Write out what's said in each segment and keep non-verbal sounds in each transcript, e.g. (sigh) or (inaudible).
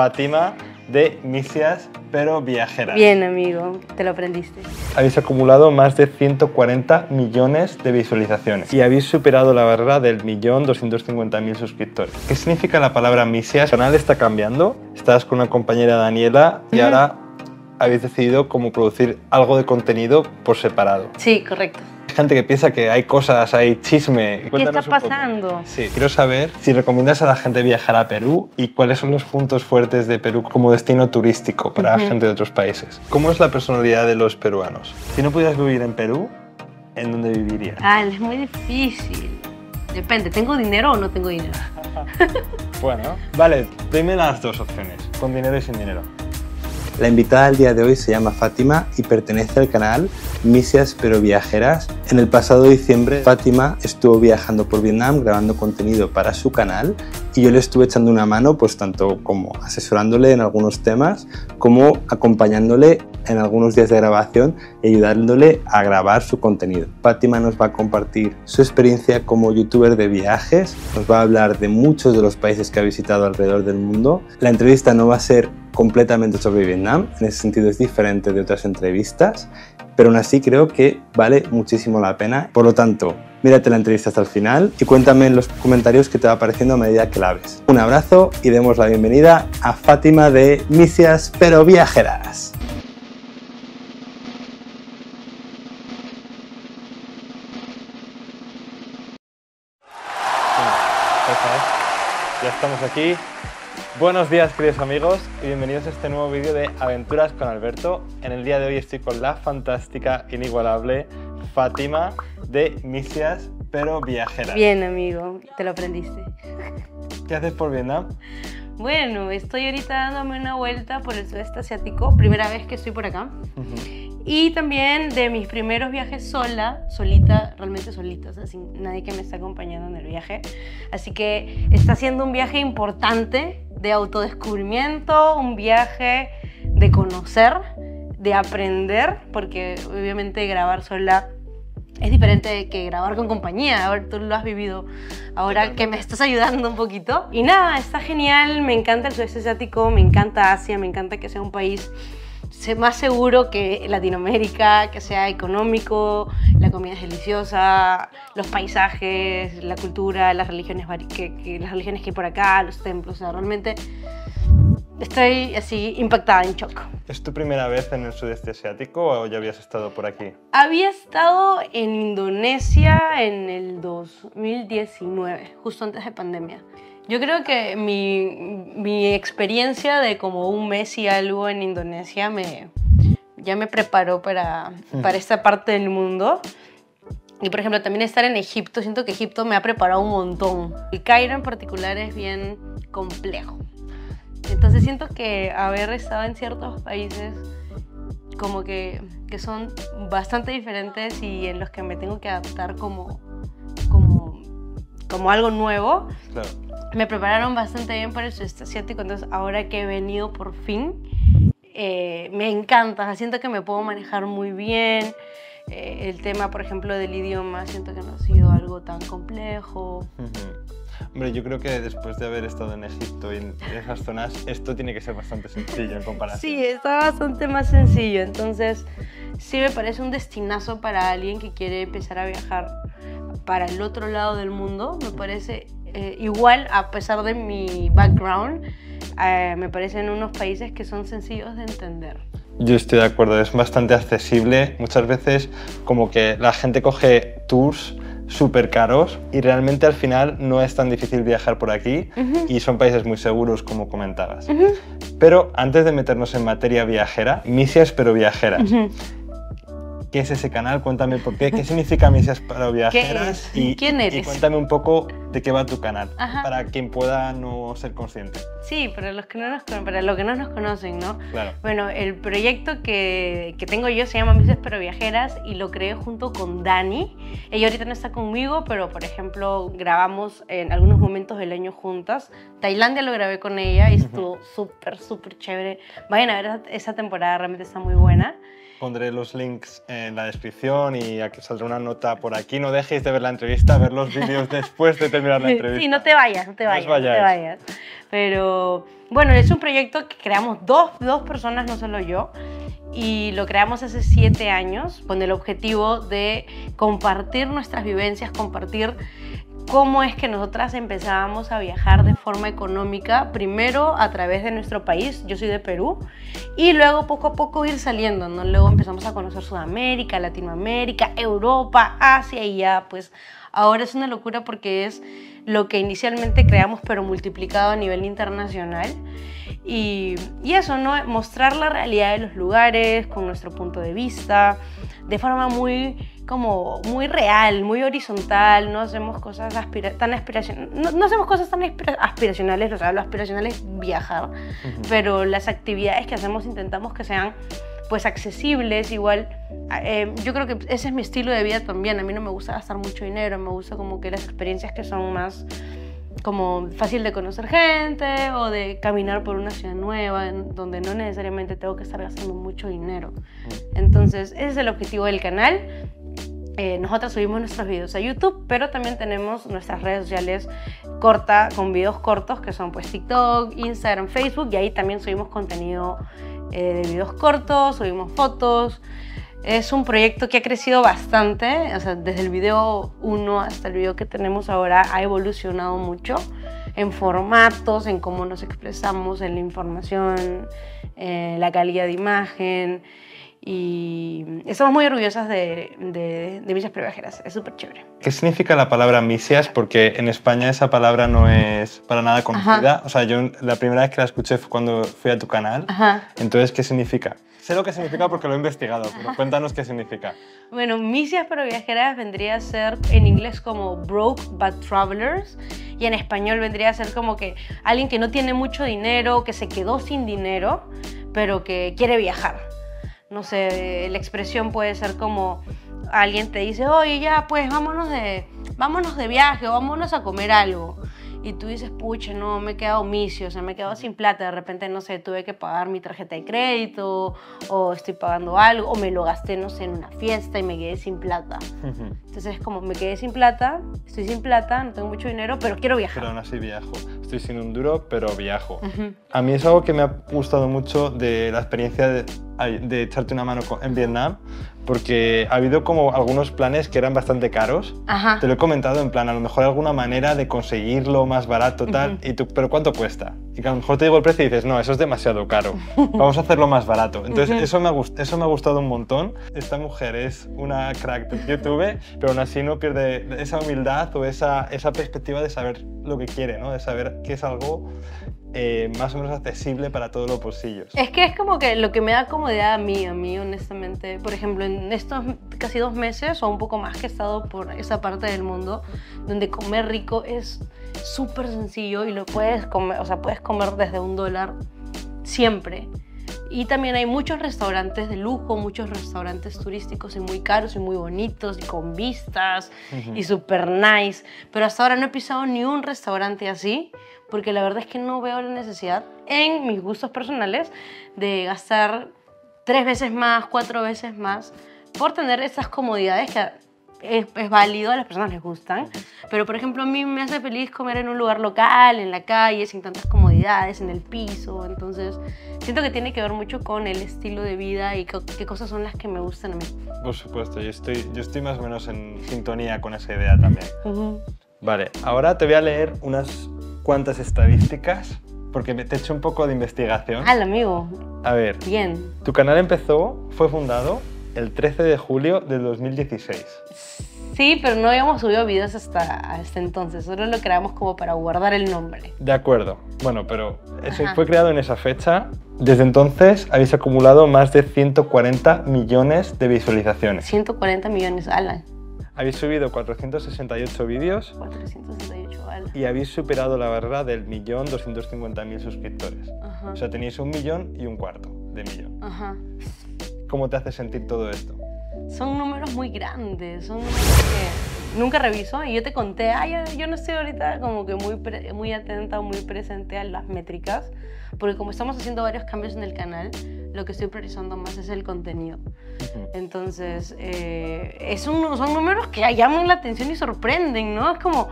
Fátima de Misias pero Viajeras. Bien, amigo, te lo aprendiste. Habéis acumulado más de 140 millones de visualizaciones y habéis superado la barrera del millón 250.000 suscriptores. ¿Qué significa la palabra Misias? El canal está cambiando. Estás con una compañera Daniela y ahora habéis decidido cómo producir algo de contenido por separado. Sí, correcto. Gente que piensa que hay cosas, hay chisme. ¿Qué está Cuéntanos pasando? Sí, quiero saber si recomiendas a la gente viajar a Perú y cuáles son los puntos fuertes de Perú como destino turístico para Ujú. gente de otros países. ¿Cómo es la personalidad de los peruanos? Si no pudieras vivir en Perú, ¿en dónde vivirías? Ah, es muy difícil. Depende, ¿tengo dinero o no tengo dinero? (laughs) Bueno, vale, dime las dos opciones, con dinero y sin dinero. La invitada del día de hoy se llama Fátima y pertenece al canal Misias pero Viajeras. En el pasado diciembre, Fátima estuvo viajando por Vietnam grabando contenido para su canal y yo le estuve echando una mano, pues tanto como asesorándole en algunos temas, como acompañándole en algunos días de grabación y ayudándole a grabar su contenido. Fátima nos va a compartir su experiencia como youtuber de viajes, nos va a hablar de muchos de los países que ha visitado alrededor del mundo. La entrevista no va a ser completamente sobre Vietnam, en ese sentido es diferente de otras entrevistas, pero aún así creo que vale muchísimo la pena. Por lo tanto, mírate la entrevista hasta el final y cuéntame en los comentarios qué te va pareciendo a medida que la ves. Un abrazo y demos la bienvenida a Fátima de Misias pero Viajeras. Ya estamos aquí. Buenos días, queridos amigos, y bienvenidos a este nuevo vídeo de Aventuras con Alberto. En el día de hoy estoy con la fantástica, inigualable Fátima de Misias, pero viajeras. Bien, amigo, te lo aprendiste. ¿Qué haces por Vietnam? Bueno, estoy ahorita dándome una vuelta por el sudeste asiático, primera vez que estoy por acá. Y también de mis primeros viajes sola, solita, realmente solita, o sea, sin nadie que me está acompañando en el viaje. Así que está siendo un viaje importante de autodescubrimiento, un viaje de conocer, de aprender, porque obviamente grabar sola es diferente que grabar con compañía. A ver, tú lo has vivido ahora que me estás ayudando un poquito. Y nada, está genial, me encanta el sudeste asiático, me encanta Asia, me encanta que sea un país se- más seguro que Latinoamérica, que sea económico, la comida es deliciosa, los paisajes, la cultura, las religiones, que, que- las religiones que hay por acá, los templos, o sea, realmente estoy así impactada, en shock. ¿Es tu primera vez en el sudeste asiático o ya habías estado por aquí? Había estado en Indonesia en el 2019, justo antes de pandemia. Yo creo que mi, mi experiencia de como un mes y algo en Indonesia me, ya me preparó para, para esta parte del mundo. Y por ejemplo, también estar en Egipto, siento que Egipto me ha preparado un montón. El Cairo en particular es bien complejo. Entonces siento que haber estado en ciertos países como que, que son bastante diferentes y en los que me tengo que adaptar como, como, como algo nuevo, Claro. me prepararon bastante bien para el sudeste asiático, entonces ahora que he venido por fin, eh, me encanta, siento que me puedo manejar muy bien. Eh, el tema, por ejemplo, del idioma, siento que no ha sido algo tan complejo. Hombre, yo creo que después de haber estado en Egipto y en esas zonas, esto tiene que ser bastante sencillo en comparación. Sí, está bastante más sencillo, entonces sí me parece un destinazo para alguien que quiere empezar a viajar para el otro lado del mundo. Me parece eh, igual, a pesar de mi background, eh, me parecen unos países que son sencillos de entender. Yo estoy de acuerdo, es bastante accesible. Muchas veces como que la gente coge tours súper caros y realmente al final no es tan difícil viajar por aquí y son países muy seguros como comentabas. Pero antes de meternos en materia viajera, misias pero viajeras. ¿Qué es ese canal? Cuéntame por qué. ¿Qué significa Misias para Viajeras? Y, ¿Quién Y eres? cuéntame un poco de qué va tu canal, Ajá. para quien pueda no ser consciente. Sí, para los que no nos, para los que no nos conocen, ¿no? Claro. Bueno, el proyecto que, que tengo yo se llama Mises Pero Viajeras y lo creé junto con Dani. Ella ahorita no está conmigo, pero por ejemplo grabamos en algunos momentos del año juntas. Tailandia lo grabé con ella y estuvo súper, súper chévere. Vayan a ver esa temporada, realmente está muy buena. Pondré los links en la descripción y aquí saldrá una nota por aquí. No dejéis de ver la entrevista, ver los vídeos (laughs) después de terminar la entrevista. Sí, no te vayas, no te No os vayas, no, te vayas. Pero bueno, es un proyecto que creamos dos, dos personas, no solo yo, y lo creamos hace siete años con el objetivo de compartir nuestras vivencias, compartir cómo es que nosotras empezábamos a viajar de forma económica, primero a través de nuestro país, yo soy de Perú, y luego poco a poco ir saliendo. Luego empezamos a conocer Sudamérica, Latinoamérica, Europa, Asia y ya, pues ahora es una locura porque es lo que inicialmente creamos pero multiplicado a nivel internacional. Y, y eso, ¿no? Mostrar la realidad de los lugares con nuestro punto de vista, de forma muy como muy real, muy horizontal, no hacemos cosas aspira tan aspiracionales, no, no hacemos cosas tan aspira- aspiracionales, o sea, lo aspiracional es viajar, pero las actividades que hacemos intentamos que sean pues accesibles, igual, eh, yo creo que ese es mi estilo de vida también, a mí no me gusta gastar mucho dinero, me gusta como que las experiencias que son más como fácil de conocer gente o de caminar por una ciudad nueva donde no necesariamente tengo que estar gastando mucho dinero. Entonces, ese es el objetivo del canal. Eh, nosotras subimos nuestros videos a YouTube, pero también tenemos nuestras redes sociales corta, con videos cortos, que son pues TikTok, Instagram, Facebook, y ahí también subimos contenido eh, de videos cortos, subimos fotos. Es un proyecto que ha crecido bastante, o sea, desde el video 1 hasta el video que tenemos ahora ha evolucionado mucho en formatos, en cómo nos expresamos, en la información, en la calidad de imagen y estamos muy orgullosas de, de, de Millas Previajeras, es súper chévere. ¿Qué significa la palabra misias? Porque en España esa palabra no es para nada conocida. O sea, yo la primera vez que la escuché fue cuando fui a tu canal. Ajá. Entonces, ¿qué significa? Sé lo que significa porque lo he investigado, pero (laughs) cuéntanos qué significa. Bueno, misias pero viajeras vendría a ser en inglés como broke but travelers y en español vendría a ser como que alguien que no tiene mucho dinero, que se quedó sin dinero, pero que quiere viajar. No sé, la expresión puede ser como alguien te dice, oye, ya, pues vámonos de, vámonos de viaje o vámonos a comer algo. Y tú dices, pucha, no, me he quedado misio, o sea, me he quedado sin plata. De repente, no sé, tuve que pagar mi tarjeta de crédito, o estoy pagando algo, o me lo gasté, no sé, en una fiesta y me quedé sin plata. Entonces es como, me quedé sin plata, estoy sin plata, no tengo mucho dinero, pero quiero viajar. Pero aún así viajo. Estoy sin un duro, pero viajo. A mí es algo que me ha gustado mucho de la experiencia de, de echarte una mano en Vietnam, porque ha habido como algunos planes que eran bastante caros. Ajá. Te lo he comentado en plan, a lo mejor alguna manera de conseguirlo más barato, tal, y tú, pero ¿cuánto cuesta? Y a lo mejor te digo el precio y dices, no, eso es demasiado caro, vamos a hacerlo más barato. Entonces, eso, me ha eso me ha gustado un montón. Esta mujer es una crack de YouTube, pero aún así no pierde esa humildad o esa, esa perspectiva de saber lo que quiere, ¿no? de saber que es algo eh, más o menos accesible para todos los bolsillos. Es que es como que lo que me da comodidad a mí, a mí honestamente, por ejemplo, en estos casi dos meses o un poco más que he estado por esa parte del mundo, donde comer rico es súper sencillo y lo puedes comer, o sea, puedes comer desde un dólar siempre. Y también hay muchos restaurantes de lujo, muchos restaurantes turísticos y muy caros y muy bonitos y con vistas y super nice. Pero hasta ahora no he pisado ni un restaurante así porque la verdad es que no veo la necesidad en mis gustos personales de gastar tres veces más, cuatro veces más por tener esas comodidades que es, es válido, a las personas les gustan. Pero, por ejemplo, a mí me hace feliz comer en un lugar local, en la calle, sin tantas comodidades, en el piso. Entonces, siento que tiene que ver mucho con el estilo de vida y qué cosas son las que me gustan a mí. Por supuesto, yo estoy, yo estoy más o menos en sintonía con esa idea también. Vale, ahora te voy a leer unas cuantas estadísticas porque te he hecho un poco de investigación. Al amigo, A ver, bien. tu canal empezó, fue fundado el 13 de julio del 2016. Sí, pero no habíamos subido videos hasta, hasta entonces, solo lo creamos como para guardar el nombre. De acuerdo. Bueno, pero eso Ajá. fue creado en esa fecha. Desde entonces habéis acumulado más de 140 millones de visualizaciones. 140 millones, Alan. Habéis subido 468 vídeos 468, Alan. y habéis superado la barrera del millón 250 mil suscriptores. Ajá. O sea, tenéis un millón y un cuarto de millón. Ajá. ¿Cómo te hace sentir todo esto? Son números muy grandes, son números que nunca reviso. Y yo te conté, ay, yo, yo no estoy ahorita como que muy, muy atenta o muy presente a las métricas, porque como estamos haciendo varios cambios en el canal, lo que estoy priorizando más es el contenido. Entonces, eh, es un, son números que llaman la atención y sorprenden, ¿no? Es como,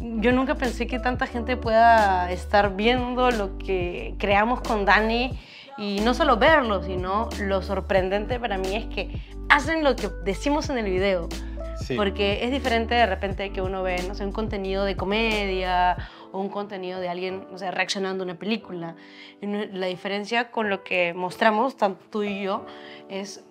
yo nunca pensé que tanta gente pueda estar viendo lo que creamos con Dani y no solo verlo, sino lo sorprendente para mí es que hacen lo que decimos en el video. Porque es diferente de repente que uno ve, no sé, un contenido de comedia o un contenido de alguien, no sé, reaccionando a una película. La diferencia con lo que mostramos, tanto tú y yo, es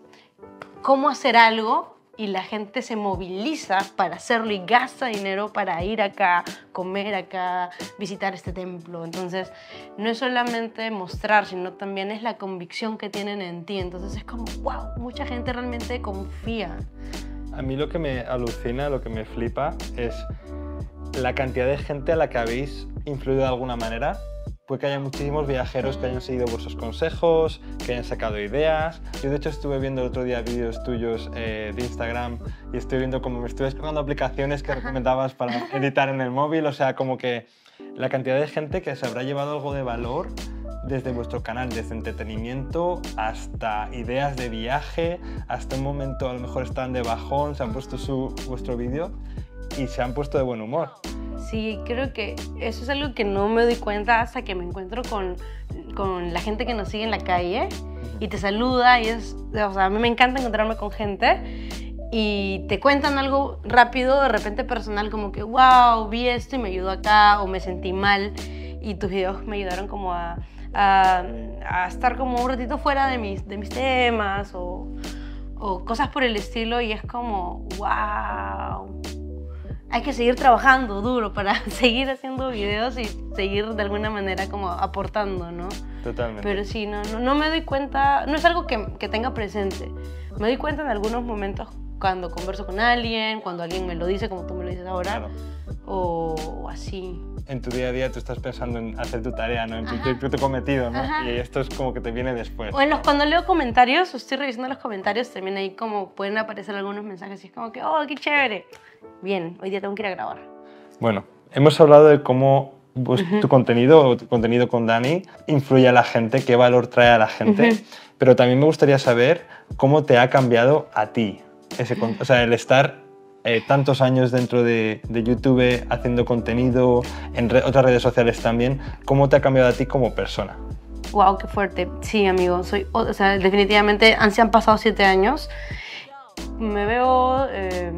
cómo hacer algo y la gente se moviliza para hacerlo y gasta dinero para ir acá, comer acá, visitar este templo. Entonces, no es solamente mostrar, sino también es la convicción que tienen en ti. Entonces, es como, wow, mucha gente realmente confía. A mí lo que me alucina, lo que me flipa es la cantidad de gente a la que habéis influido de alguna manera. Puede que haya muchísimos viajeros que hayan seguido vuestros consejos, que hayan sacado ideas. Yo de hecho estuve viendo el otro día vídeos tuyos eh, de Instagram y estoy viendo como me estuve descargando aplicaciones que recomendabas para (laughs) editar en el móvil. O sea, como que la cantidad de gente que se habrá llevado algo de valor desde vuestro canal, desde entretenimiento hasta ideas de viaje, hasta un momento a lo mejor están de bajón, se han puesto su, vuestro vídeo y se han puesto de buen humor. Sí, creo que eso es algo que no me doy cuenta hasta que me encuentro con, con la gente que nos sigue en la calle y te saluda y es, o sea, a mí me encanta encontrarme con gente y te cuentan algo rápido, de repente personal, como que, wow, vi esto y me ayudó acá o me sentí mal y tus videos me ayudaron como a a, estar como un ratito fuera de mis, de mis temas o, o cosas por el estilo y es como, wow, hay que seguir trabajando duro para (laughs) seguir haciendo videos y seguir de alguna manera como aportando, ¿no? Totalmente. Pero sí, no, no, no me doy cuenta, no es algo que, que, tenga presente. Me doy cuenta en algunos momentos cuando converso con alguien, cuando alguien me lo dice como tú me lo dices ahora, o así en tu día a día tú estás pensando en hacer tu tarea, ¿no? en tu, tu cometido, ¿no? y esto es como que te viene después. Bueno, cuando leo comentarios, o estoy revisando los comentarios, también ahí como pueden aparecer algunos mensajes y es como que, oh, qué chévere. Bien, hoy día tengo que ir a grabar. Bueno, hemos hablado de cómo tu contenido o tu contenido con Dani influye a la gente, qué valor trae a la gente, pero también me gustaría saber cómo te ha cambiado a ti, ese, o sea, el estar eh, tantos años dentro de, YouTube haciendo contenido, en otras redes sociales también, ¿cómo te ha cambiado a ti como persona? Wow, qué fuerte. Sí, amigo, soy, o sea, definitivamente han, se han pasado siete años. Me veo eh,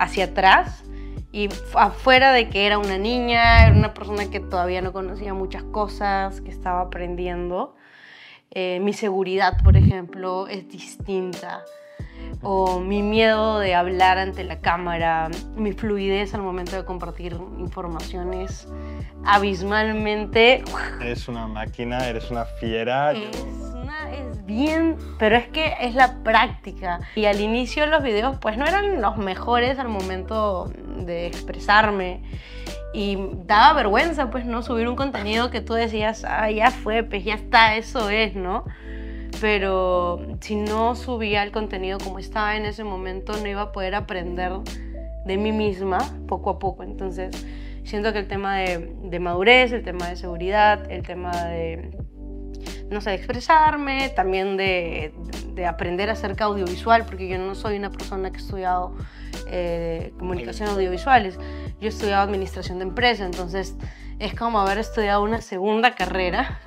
hacia atrás y afuera de que era una niña, era una persona que todavía no conocía muchas cosas, que estaba aprendiendo. Eh, mi seguridad, por ejemplo, es distinta o mi miedo de hablar ante la cámara, mi fluidez al momento de compartir informaciones abismalmente. Eres una máquina, eres una fiera. Es, una, es bien, pero es que es la práctica. Y al inicio los videos pues no eran los mejores al momento de expresarme. Y daba vergüenza pues no subir un contenido que tú decías, ah, ya fue, pues ya está, eso es, ¿no? Pero si no subía el contenido como estaba en ese momento, no iba a poder aprender de mí misma poco a poco. Entonces, siento que el tema de, madurez, el tema de seguridad, el tema de, no sé, de expresarme, también de, aprender acerca audiovisual, porque yo no soy una persona que ha estudiado eh, comunicación audiovisuales, yo he estudiado administración de empresa, entonces es como haber estudiado una segunda carrera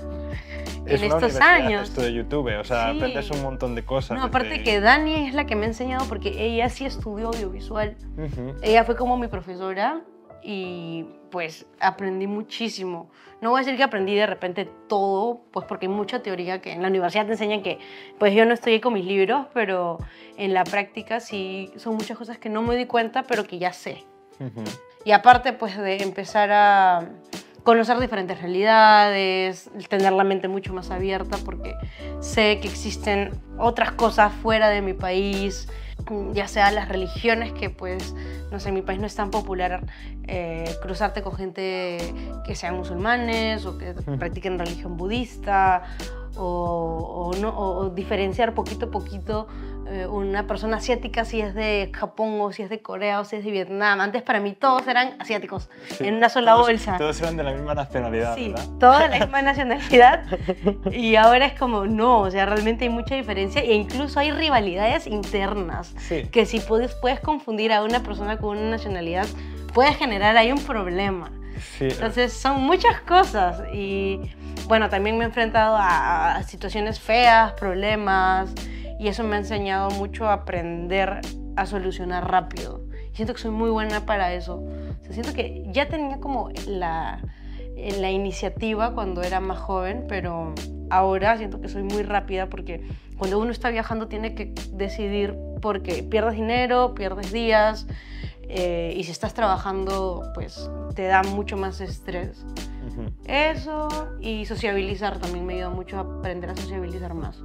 en estos años. Esto de YouTube, o sea, aprendes un montón de cosas. No, aparte que Dani es la que me ha enseñado porque ella sí estudió audiovisual. Ella fue como mi profesora y pues aprendí muchísimo. No voy a decir que aprendí de repente todo, pues porque hay mucha teoría que en la universidad te enseñan que pues yo no estoy con mis libros, pero en la práctica sí son muchas cosas que no me di cuenta, pero que ya sé. Y aparte pues de empezar a conocer diferentes realidades, tener la mente mucho más abierta porque sé que existen otras cosas fuera de mi país, ya sea las religiones que pues, no sé, en mi país no es tan popular eh, cruzarte con gente que sean musulmanes o que practiquen religión budista o, no, o diferenciar poquito a poquito eh, una persona asiática si es de Japón o si es de Corea o si es de Vietnam. Antes para mí todos eran asiáticos Sí. en una sola Todos- bolsa. Todos eran de la misma nacionalidad, Sí, ¿verdad? toda la (laughs) misma nacionalidad. Y ahora es como, no, o sea, realmente hay mucha diferencia e incluso hay rivalidades internas. Sí. Que si puedes, puedes confundir a una persona con una nacionalidad, puede generar ahí un problema. Sí, Entonces son muchas cosas y bueno, también me he enfrentado a, situaciones feas, problemas y eso me ha enseñado mucho a aprender a solucionar rápido. Siento que soy muy buena para eso. O sea, siento que ya tenía como la, la iniciativa cuando era más joven, pero ahora siento que soy muy rápida porque cuando uno está viajando tiene que decidir porque pierdes dinero, pierdes días eh, y si estás trabajando pues te da mucho más estrés. Eso y sociabilizar también me ayuda mucho a aprender a sociabilizar más.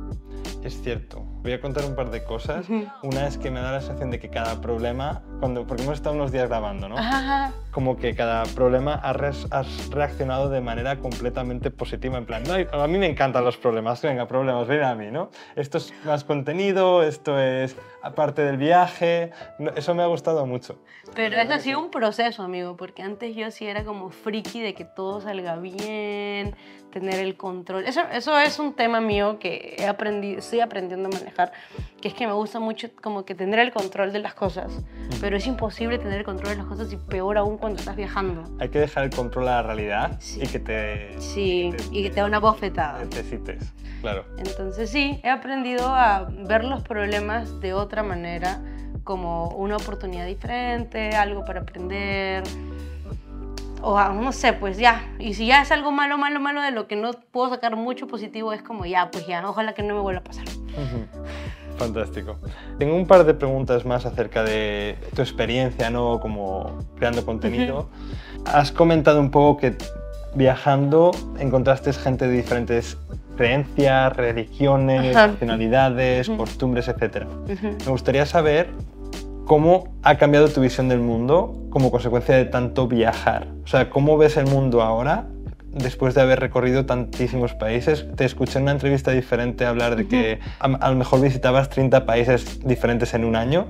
Es cierto. Voy a contar un par de cosas. Una es que me da la sensación de que cada problema, cuando, porque hemos estado unos días grabando, ¿no? Ajá. Como que cada problema has, reaccionado de manera completamente positiva. En plan, "No, a mí me encantan los problemas. Venga, problemas, ven a mí, ¿no? Esto es más contenido, esto es aparte del viaje. No, Eso me ha gustado mucho. Pero eso ha sido un proceso, amigo, porque antes yo sí era como friki de que todo salga bien, tener el control. Eso, eso es un tema mío que he aprendido, estoy aprendiendo a manejar, que es que me gusta mucho como que tener el control de las cosas, pero es imposible tener el control de las cosas y peor aún cuando estás viajando. Hay que dejar el control a la realidad Sí. y que te Sí, y que te da una bofetada. necesites. Claro. Entonces sí, he aprendido a ver los problemas de otra manera, como una oportunidad diferente, algo para aprender. O no sé, pues ya. Y si ya es algo malo, malo, malo, de lo que no puedo sacar mucho positivo, es como ya, pues ya, ojalá que no me vuelva a pasar. Fantástico. Tengo un par de preguntas más acerca de tu experiencia, ¿no? Como creando contenido. Has comentado un poco que viajando encontraste gente de diferentes creencias, religiones, Ajá. nacionalidades, costumbres, etc. Me gustaría saber cómo ha cambiado tu visión del mundo como consecuencia de tanto viajar. O sea, ¿cómo ves el mundo ahora después de haber recorrido tantísimos países? Te escuché en una entrevista diferente hablar de que a, a lo mejor visitabas 30 países diferentes en un año.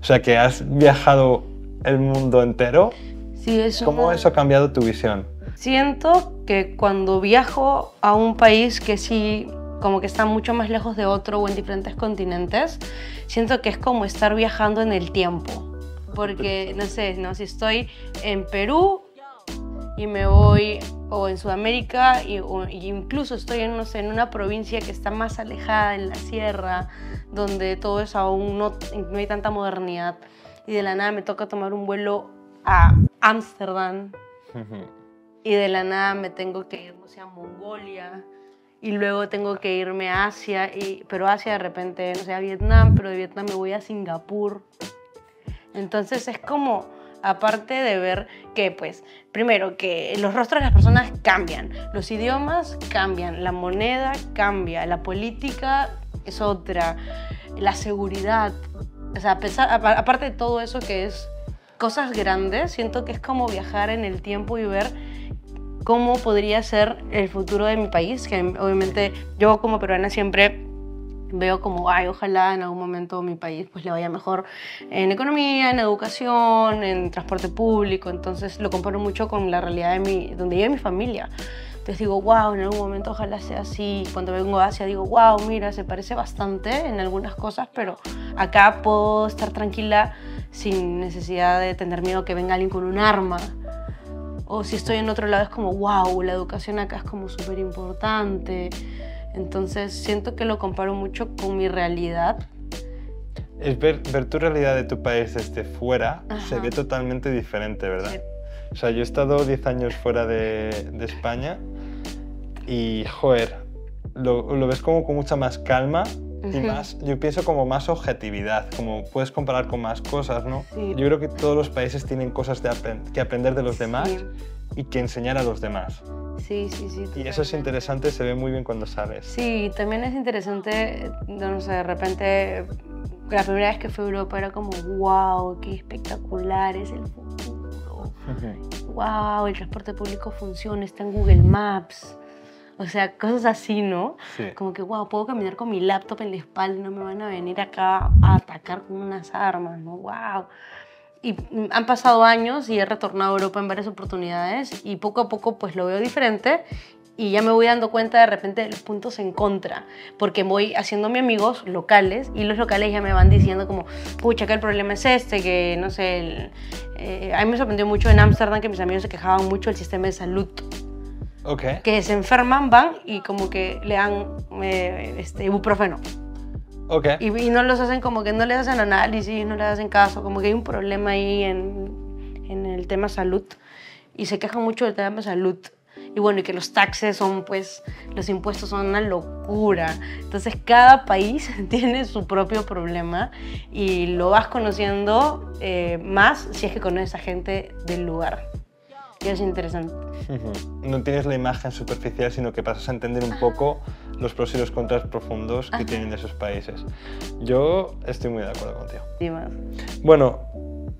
O sea, que has viajado el mundo entero. Sí, es ¿Cómo eso ha cambiado tu visión? Siento que cuando viajo a un país que sí, como que está mucho más lejos de otro o en diferentes continentes, siento que es como estar viajando en el tiempo. Porque, no sé, ¿no? si estoy en Perú y me voy, o en Sudamérica, y, o- incluso estoy en, no sé, en una provincia que está más alejada, en la sierra, donde todo eso aún no, no hay tanta modernidad, y de la nada me toca tomar un vuelo a Ámsterdam y de la nada me tengo que ir, no sé, a Mongolia y luego tengo que irme a Asia, y, pero Asia de repente, no sé, a Vietnam, pero de Vietnam me voy a Singapur. Entonces es como, aparte de ver que, pues, primero, que los rostros de las personas cambian, los idiomas cambian, la moneda cambia, la política es otra, la seguridad, o sea, a aparte de todo eso que es cosas grandes, siento que es como viajar en el tiempo y ver cómo podría ser el futuro de mi país, que obviamente yo como peruana siempre veo como, ay, ojalá en algún momento mi país pues le vaya mejor en economía, en educación, en transporte público, entonces lo comparo mucho con la realidad de mi, donde vive mi familia. Entonces digo, wow, en algún momento ojalá sea así. Cuando vengo a Asia digo, wow, mira, se parece bastante en algunas cosas, pero acá puedo estar tranquila sin necesidad de tener miedo que venga alguien con un arma. O si estoy en otro lado es como, wow, la educación acá es como súper importante. Entonces siento que lo comparo mucho con mi realidad. Es ver, ver tu realidad de tu país desde fuera se Ajá. ve totalmente diferente, ¿verdad? Sí. O sea, yo he estado 10 años fuera de, de España y, joder, lo, lo ves como con mucha más calma y más, yo pienso como más objetividad, como puedes comparar con más cosas, ¿no? Sí. Yo creo que todos los países tienen cosas de apren- que aprender de los demás Sí. y que enseñar a los demás. Sí, sí, sí. Y eso es interesante, se ve muy bien cuando sales. Sí, también es interesante, no sé, de repente, la primera vez que fui a Europa era como, wow, qué espectacular es el futuro. Wow, el transporte público funciona, está en Google Maps. O sea, cosas así, ¿no? Sí. Como que, wow, puedo caminar con mi laptop en la espalda y no me van a venir acá a atacar con unas armas, ¿no? Wow. Y han pasado años y he retornado a Europa en varias oportunidades y poco a poco pues lo veo diferente y ya me voy dando cuenta de repente de los puntos en contra, porque voy haciéndome amigos locales y los locales ya me van diciendo como, pucha, que el problema es este, que no sé, el- eh, a mí me sorprendió mucho en Ámsterdam que mis amigos se quejaban mucho del sistema de salud, Ok. que se enferman, van y como que le dan eh, este, ibuprofeno. Ok. Y, y no los hacen como que no les hacen análisis, no les hacen caso, como que hay un problema ahí en, en el tema salud y se quejan mucho del tema salud. Y bueno, y que los taxes son pues, los impuestos son una locura. Entonces cada país (laughs) tiene su propio problema y lo vas conociendo eh, más si es que conoces a gente del lugar. Es interesante. No tienes la imagen superficial, sino que pasas a entender un poco los pros y los contras profundos que tienen esos países. Yo estoy muy de acuerdo contigo. Más. Bueno,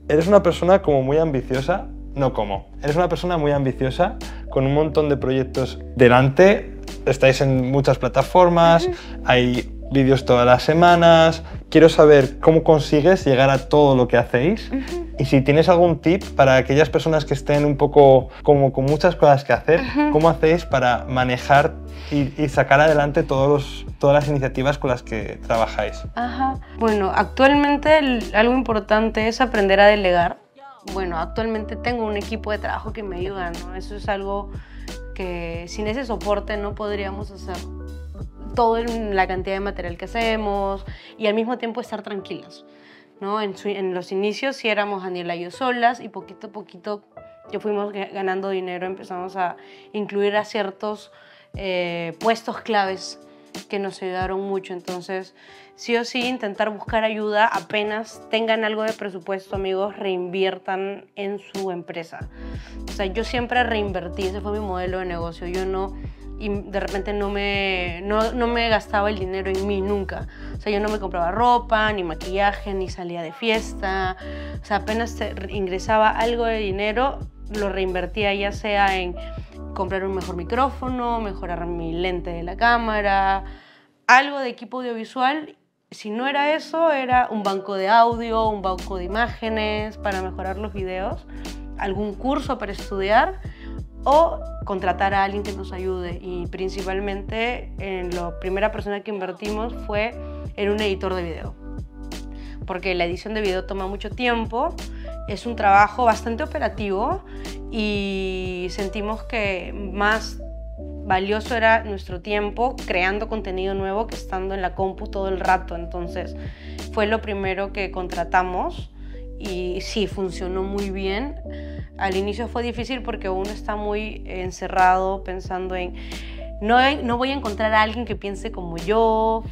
eres una persona como muy ambiciosa, no como, eres una persona muy ambiciosa con un montón de proyectos delante, estáis en muchas plataformas, hay vídeos todas las semanas, quiero saber cómo consigues llegar a todo lo que hacéis y si tienes algún tip para aquellas personas que estén un poco como con muchas cosas que hacer, cómo hacéis para manejar y, y sacar adelante todos los- todas las iniciativas con las que trabajáis. Ajá. Bueno, actualmente el- algo importante es aprender a delegar. Bueno, actualmente tengo un equipo de trabajo que me ayuda, ¿no? Eso es algo que sin ese soporte no podríamos hacer todo en la cantidad de material que hacemos y al mismo tiempo estar tranquilas. ¿no? En, su- en los inicios sí éramos Daniela y yo solas y poquito a poquito ya fuimos ga- ganando dinero, empezamos a incluir a ciertos eh, puestos claves que nos ayudaron mucho. Entonces, sí o sí, intentar buscar ayuda apenas tengan algo de presupuesto, amigos, reinviertan en su empresa. O sea, yo siempre reinvertí, ese fue mi modelo de negocio. Yo no, y de repente no me, no, no me gastaba el dinero en mí nunca. O sea, yo no me compraba ropa, ni maquillaje, ni salía de fiesta. O sea, apenas ingresaba algo de dinero, lo reinvertía ya sea en comprar un mejor micrófono, mejorar mi lente de la cámara, algo de equipo audiovisual. Si no era eso, era un banco de audio, un banco de imágenes para mejorar los videos, algún curso para estudiar o contratar a alguien que nos ayude. Y principalmente, en la primera persona que invertimos fue en un editor de video. Porque la edición de video toma mucho tiempo, es un trabajo bastante operativo y sentimos que más valioso era nuestro tiempo creando contenido nuevo que estando en la compu todo el rato. Entonces fue lo primero que contratamos y sí, funcionó muy bien. Al inicio fue difícil porque uno está muy encerrado pensando en, no, no voy a encontrar a alguien que piense como yo,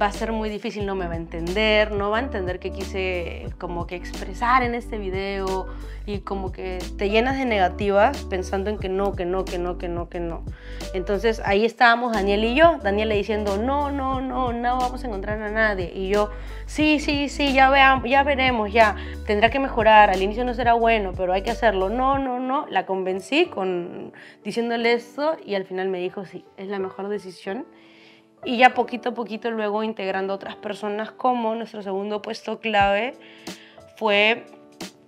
va a ser muy difícil, no me va a entender, no va a entender que quise como que expresar en este video y como que te llenas de negativas pensando en que no, que no, que no, que no, que no. Entonces ahí estábamos Daniel y yo, Daniela diciendo, no, no, no, no vamos a encontrar a nadie. Y yo, sí, sí, sí, ya, veamos, ya veremos, ya, tendrá que mejorar, al inicio no será bueno, pero hay que hacerlo. No, no, no, la convencí con diciéndole esto y al final me dijo, sí, es la mejor decisión. Y ya poquito a poquito luego integrando otras personas como nuestro segundo puesto clave fue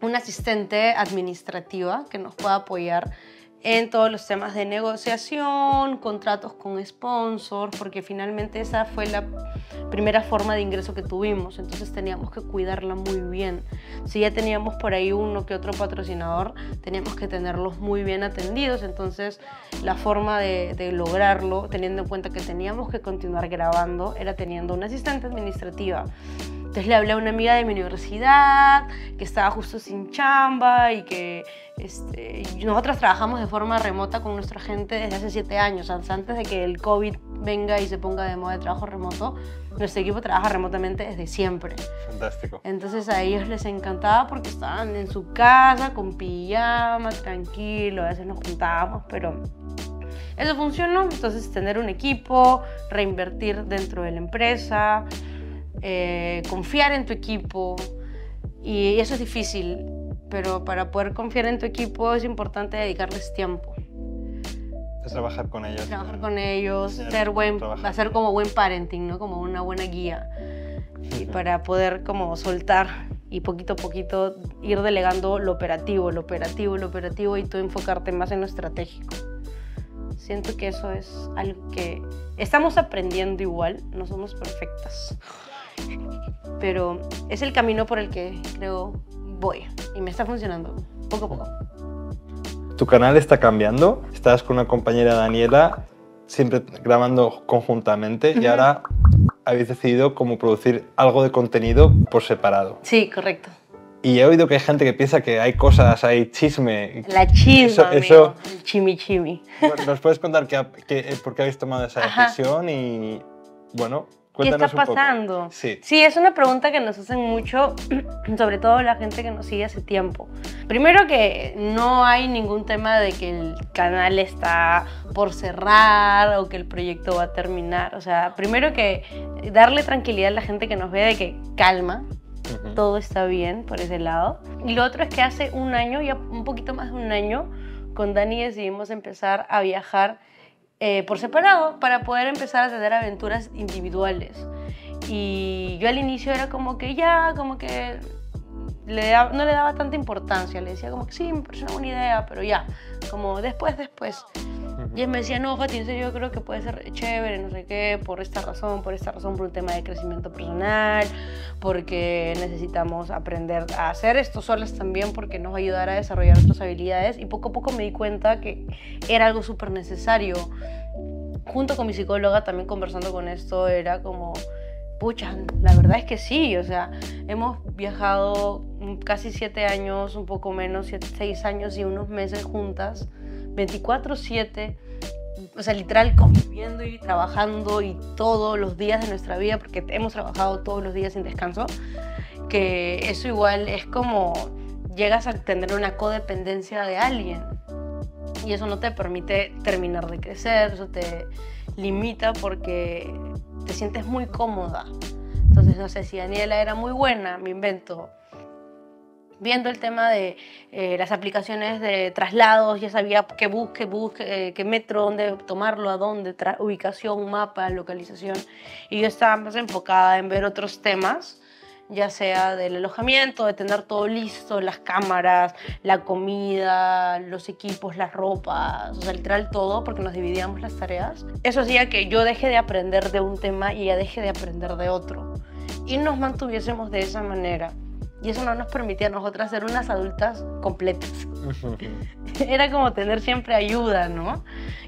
una asistente administrativa que nos pueda apoyar en todos los temas de negociación, contratos con sponsors, porque finalmente esa fue la primera forma de ingreso que tuvimos, entonces teníamos que cuidarla muy bien. Si ya teníamos por ahí uno que otro patrocinador, teníamos que tenerlos muy bien atendidos, entonces la forma de, de lograrlo, teniendo en cuenta que teníamos que continuar grabando, era teniendo una asistente administrativa. Entonces le hablé a una amiga de mi universidad que estaba justo sin chamba y que este, nosotros trabajamos de forma remota con nuestra gente desde hace siete años. Antes de que el COVID venga y se ponga de moda el trabajo remoto, nuestro equipo trabaja remotamente desde siempre. Fantástico. Entonces a ellos les encantaba porque estaban en su casa con pijama, tranquilo, a veces nos juntábamos, pero eso funcionó. Entonces tener un equipo, reinvertir dentro de la empresa, eh, confiar en tu equipo y eso es difícil, pero para poder confiar en tu equipo es importante dedicarles tiempo. Es trabajar con ellos. trabajar con ellos, ser buen, trabajar. hacer como buen parenting, ¿no? Como una buena guía. Y para poder como soltar y poquito a poquito ir delegando lo operativo, lo operativo, lo operativo y tú enfocarte más en lo estratégico. Siento que eso es algo que estamos aprendiendo igual, no somos perfectas. Pero es el camino por el que creo voy y me está funcionando poco a poco. Tu canal está cambiando. Estás con una compañera Daniela, siempre grabando conjuntamente y ahora habéis decidido como producir algo de contenido por separado. Sí, correcto. Y he oído que hay gente que piensa que hay cosas, hay chisme. La chisma, Eso- amigo. eso- El chimichimi. Bueno, ¿Nos puedes contar qué, ha- qué- eh, por qué habéis tomado esa Ajá. decisión? Y bueno, ¿Qué está cuéntanos un poco. pasando? Sí. Sí, es una pregunta que nos hacen mucho, (clears throat) sobre todo la gente que nos sigue hace tiempo. Primero que no hay ningún tema de que el canal está por cerrar o que el proyecto va a terminar. O sea, primero que darle tranquilidad a la gente que nos ve de que calma, Ujú. todo está bien por ese lado. Y lo otro es que hace un año, ya un poquito más de un año, con Dani decidimos empezar a viajar eh, por separado para poder empezar a tener aventuras individuales. Y yo al inicio era como que ya, como que le da- no le daba tanta importancia, le decía como que sí, me parece una buena idea, pero ya, como después, después. Y él me decía, no, Fati, en serio, yo creo que puede ser chévere, no sé qué, por esta razón, por esta razón, por un tema de crecimiento personal, porque necesitamos aprender a hacer esto solas también, porque nos va a ayudar a desarrollar nuestras habilidades. Y poco a poco me di cuenta que era algo súper necesario. Junto con mi psicóloga, también conversando con esto, era como, pucha, la verdad es que sí, o sea, hemos viajado casi siete años, un poco menos, siete, seis años y unos meses juntas, 24/7, o sea, literal conviviendo y trabajando y todos los días de nuestra vida, porque hemos trabajado todos los días sin descanso, que eso igual es como llegas a tener una codependencia de alguien y eso no te permite terminar de crecer, eso te limita porque te sientes muy cómoda. Entonces, no sé si Daniela era muy buena, me invento. Viendo el tema de eh, las aplicaciones de traslados, ya sabía qué bus, qué bus, qué, qué metro, dónde tomarlo, a dónde, ubicación, mapa, localización. Y yo estaba más enfocada en ver otros temas, ya sea del alojamiento, de tener todo listo, las cámaras, la comida, los equipos, las ropas, o sea, literal todo, porque nos dividíamos las tareas. Eso hacía que yo deje de aprender de un tema y ella deje de aprender de otro. Y nos mantuviésemos de esa manera. Y eso no nos permitía a nosotras ser unas adultas completas. (laughs) Era como tener siempre ayuda, ¿no?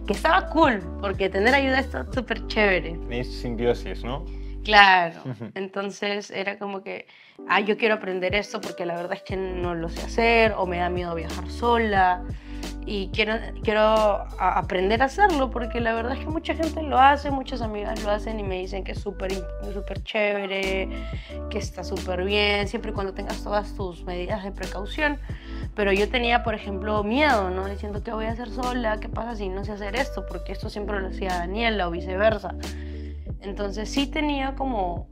Que estaba cool, porque tener ayuda está súper chévere. Tenéis simbiosis, ¿no? Claro. Entonces era como que, ah, yo quiero aprender esto porque la verdad es que no lo sé hacer o me da miedo viajar sola y quiero, quiero aprender a hacerlo porque la verdad es que mucha gente lo hace, muchas amigas lo hacen y me dicen que es súper chévere, que está súper bien, siempre y cuando tengas todas tus medidas de precaución. Pero yo tenía, por ejemplo, miedo, ¿no? Diciendo, ¿qué voy a hacer sola? ¿Qué pasa si no sé hacer esto? Porque esto siempre lo hacía Daniela o viceversa. Entonces sí tenía como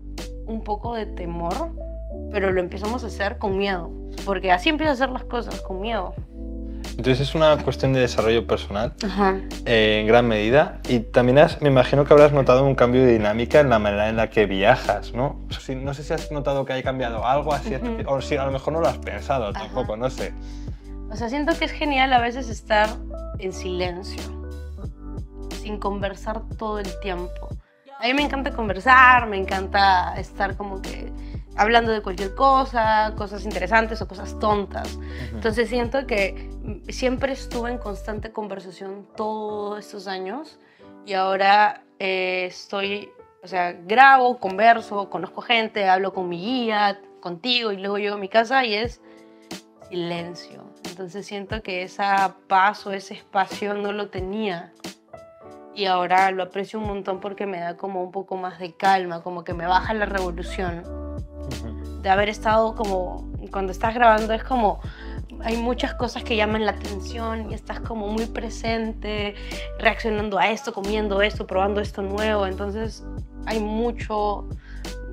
un poco de temor, pero lo empezamos a hacer con miedo, porque así empiezo a hacer las cosas, con miedo. Entonces es una cuestión de desarrollo personal Ajá. eh, en gran medida y también has- me imagino que habrás notado un cambio de dinámica en la manera en la que viajas, ¿no? Si- no sé si has notado que haya cambiado algo así, Ujú. o si a lo mejor no lo has pensado tampoco, no sé. O sea, siento que es genial a veces estar en silencio, sin conversar todo el tiempo. A mí me encanta conversar, me encanta estar como que hablando de cualquier cosa, cosas interesantes o cosas tontas. Entonces siento que siempre estuve en constante conversación todos estos años y ahora eh, estoy, o sea, grabo, converso, conozco gente, hablo con mi guía, contigo y luego llego a mi casa y es silencio. Entonces siento que esa paz o ese espacio no lo tenía y ahora lo aprecio un montón porque me da como un poco más de calma, como que me baja la revolución. De haber estado como, cuando estás grabando es como, hay muchas cosas que llaman la atención y estás como muy presente, reaccionando a esto, comiendo esto, probando esto nuevo, entonces hay mucho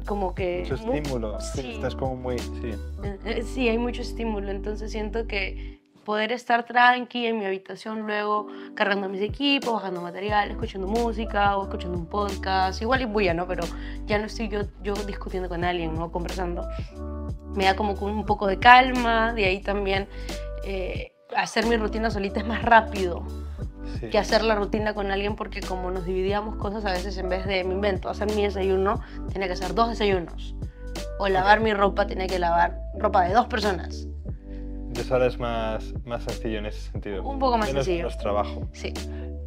como que... Mucho mu- estímulo, sí. estás como muy... Sí. eh, eh, Sí, hay mucho estímulo, entonces siento que poder estar tranqui en mi habitación luego cargando mis equipos, bajando material, escuchando música o escuchando un podcast, igual y bulla, ¿no? Pero ya no estoy yo, yo discutiendo con alguien, ¿no? Conversando. Me da como un poco de calma, de ahí también eh, hacer mi rutina solita es más rápido Sí. que hacer la rutina con alguien porque como nos dividíamos cosas a veces en vez de me invento hacer mi desayuno tenía que hacer dos desayunos o lavar mi ropa tenía que lavar ropa de dos personas Entonces ahora es más, más sencillo en ese sentido. Un poco más Menos- sencillo. menos trabajo. sí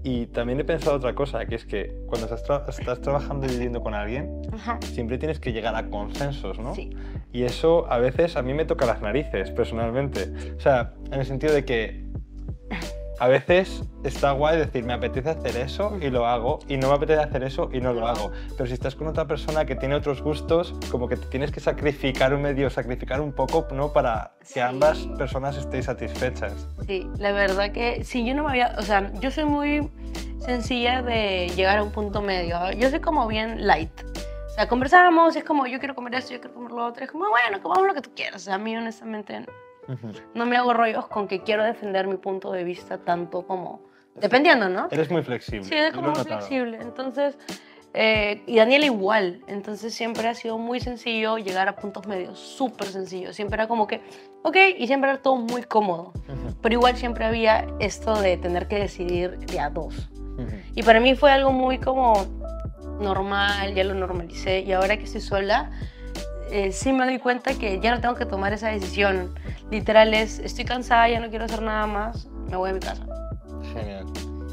Y también he pensado otra cosa, que es que cuando estás, tra- estás trabajando y viviendo con alguien, Ajá. siempre tienes que llegar a consensos, ¿no? Sí. Y eso a veces a mí me toca las narices, personalmente. O sea, en el sentido de que a veces está guay decir, me apetece hacer eso y lo hago, y no me apetece hacer eso y no lo hago. Pero si estás con otra persona que tiene otros gustos, como que te tienes que sacrificar un medio, sacrificar un poco, ¿no? Para que Sí. ambas personas estéis satisfechas. Sí, la verdad que sí, yo no me había, o sea, yo soy muy sencilla de llegar a un punto medio. Yo soy como bien light. O sea, conversamos, es como yo quiero comer esto, yo quiero comer lo otro, es como, bueno, comamos lo que tú quieras. O sea, a mí honestamente no me hago rollos con que quiero defender mi punto de vista tanto como, dependiendo, ¿no? Eres muy flexible. Sí, es yo como muy notado. flexible. Entonces, eh, y Daniela igual. Entonces siempre ha sido muy sencillo llegar a puntos medios, súper sencillo. Siempre era como que, ok, y siempre era todo muy cómodo. Pero igual siempre había esto de tener que decidir de a dos. Y para mí fue algo muy como normal, ya lo normalicé. Y ahora que estoy sola, eh, sí me doy cuenta que ya no tengo que tomar esa decisión. Literal es, estoy cansada, ya no quiero hacer nada más, me voy a mi casa. Genial.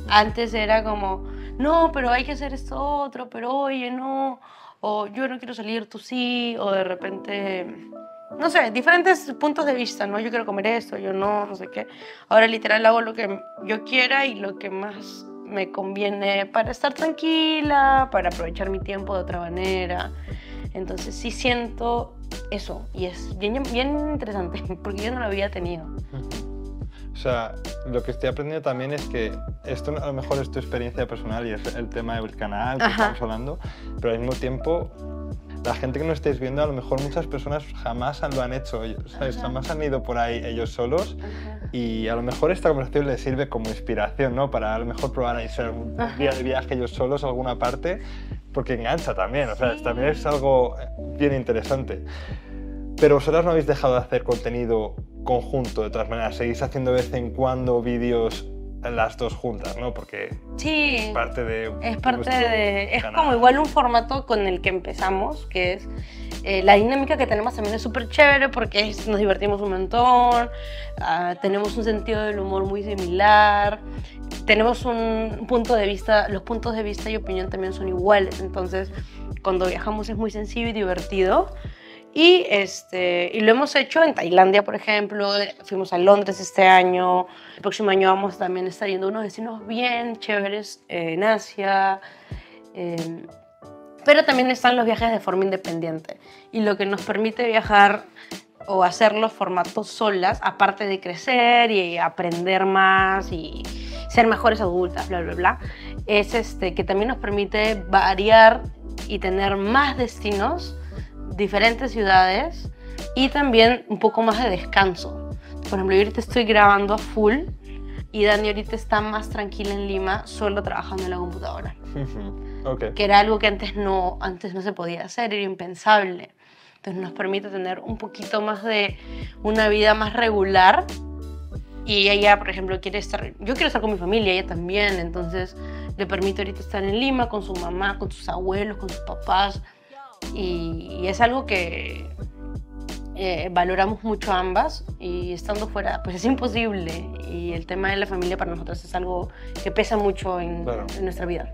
Antes era como, no, pero hay que hacer esto otro, pero oye, no. O yo no quiero salir, tú sí. O de repente, no sé, diferentes puntos de vista, ¿no? Yo quiero comer esto, yo no, no sé qué. Ahora literal hago lo que yo quiera y lo que más me conviene para estar tranquila, para aprovechar mi tiempo de otra manera. Entonces sí siento eso y es bien, bien interesante (laughs) porque yo no lo había tenido. O sea, lo que estoy aprendiendo también es que esto a lo mejor es tu experiencia personal y es el tema del canal que Ajá. estamos hablando, pero al mismo tiempo la gente que no estáis viendo, a lo mejor muchas personas jamás lo han hecho, ¿sabes? Jamás han ido por ahí ellos solos y a lo mejor esta conversación les sirve como inspiración, ¿no? Para a lo mejor probar a irse un Ajá. día de viaje ellos solos a alguna parte, porque engancha también, o sea, Sí. también es algo eh, bien interesante. Pero vosotras no habéis dejado de hacer contenido conjunto de todas maneras, seguís haciendo de vez en cuando vídeos las dos juntas, ¿no? Porque Sí. es parte de... Es parte de. Es canal. como igual un formato con el que empezamos, que es. eh, la dinámica que tenemos también es súper chévere porque es- nos divertimos un montón, ah, tenemos un sentido del humor muy similar, tenemos un punto de vista, los puntos de vista y opinión también son iguales, entonces cuando viajamos es muy sencillo y divertido. Y, este, y lo hemos hecho en Tailandia, por ejemplo, fuimos a Londres este año, el próximo año vamos también a estar yendo a unos destinos bien chéveres eh, en Asia, eh, pero también están los viajes de forma independiente. Y lo que nos permite viajar o hacer los formatos solas, aparte de crecer y aprender más y ser mejores adultas, bla, bla, bla, es este, que también nos permite variar y tener más destinos, diferentes ciudades y también un poco más de descanso. Por ejemplo, yo ahorita estoy grabando a full y Dani ahorita está más tranquila en Lima, solo trabajando en la computadora ok. que era algo que antes no, antes no se podía hacer, era impensable. Entonces nos permite tener un poquito más de una vida más regular. Y ella, por ejemplo, quiere estar, yo quiero estar con mi familia, ella también, entonces le permite ahorita estar en Lima con su mamá, con sus abuelos, con sus papás. Y, y es algo que eh, valoramos mucho ambas y estando fuera, pues es imposible. Y el tema de la familia para nosotros es algo que pesa mucho en, Claro. en nuestra vida.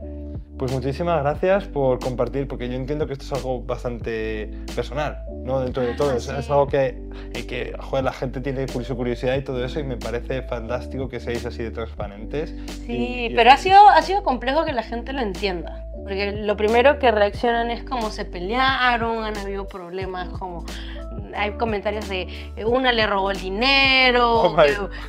Pues muchísimas gracias por compartir, porque yo entiendo que esto es algo bastante personal, ¿no? Dentro de Ah, todo. Es, sí. es algo que, que joder, la gente tiene su curiosidad y todo eso, y me parece fantástico que seáis así de transparentes. Sí, Y- y- pero ha sido, ha sido complejo que la gente lo entienda. Porque lo primero que reaccionan es como se pelearon, han habido problemas, como hay comentarios de eh, una le robó el dinero, Oh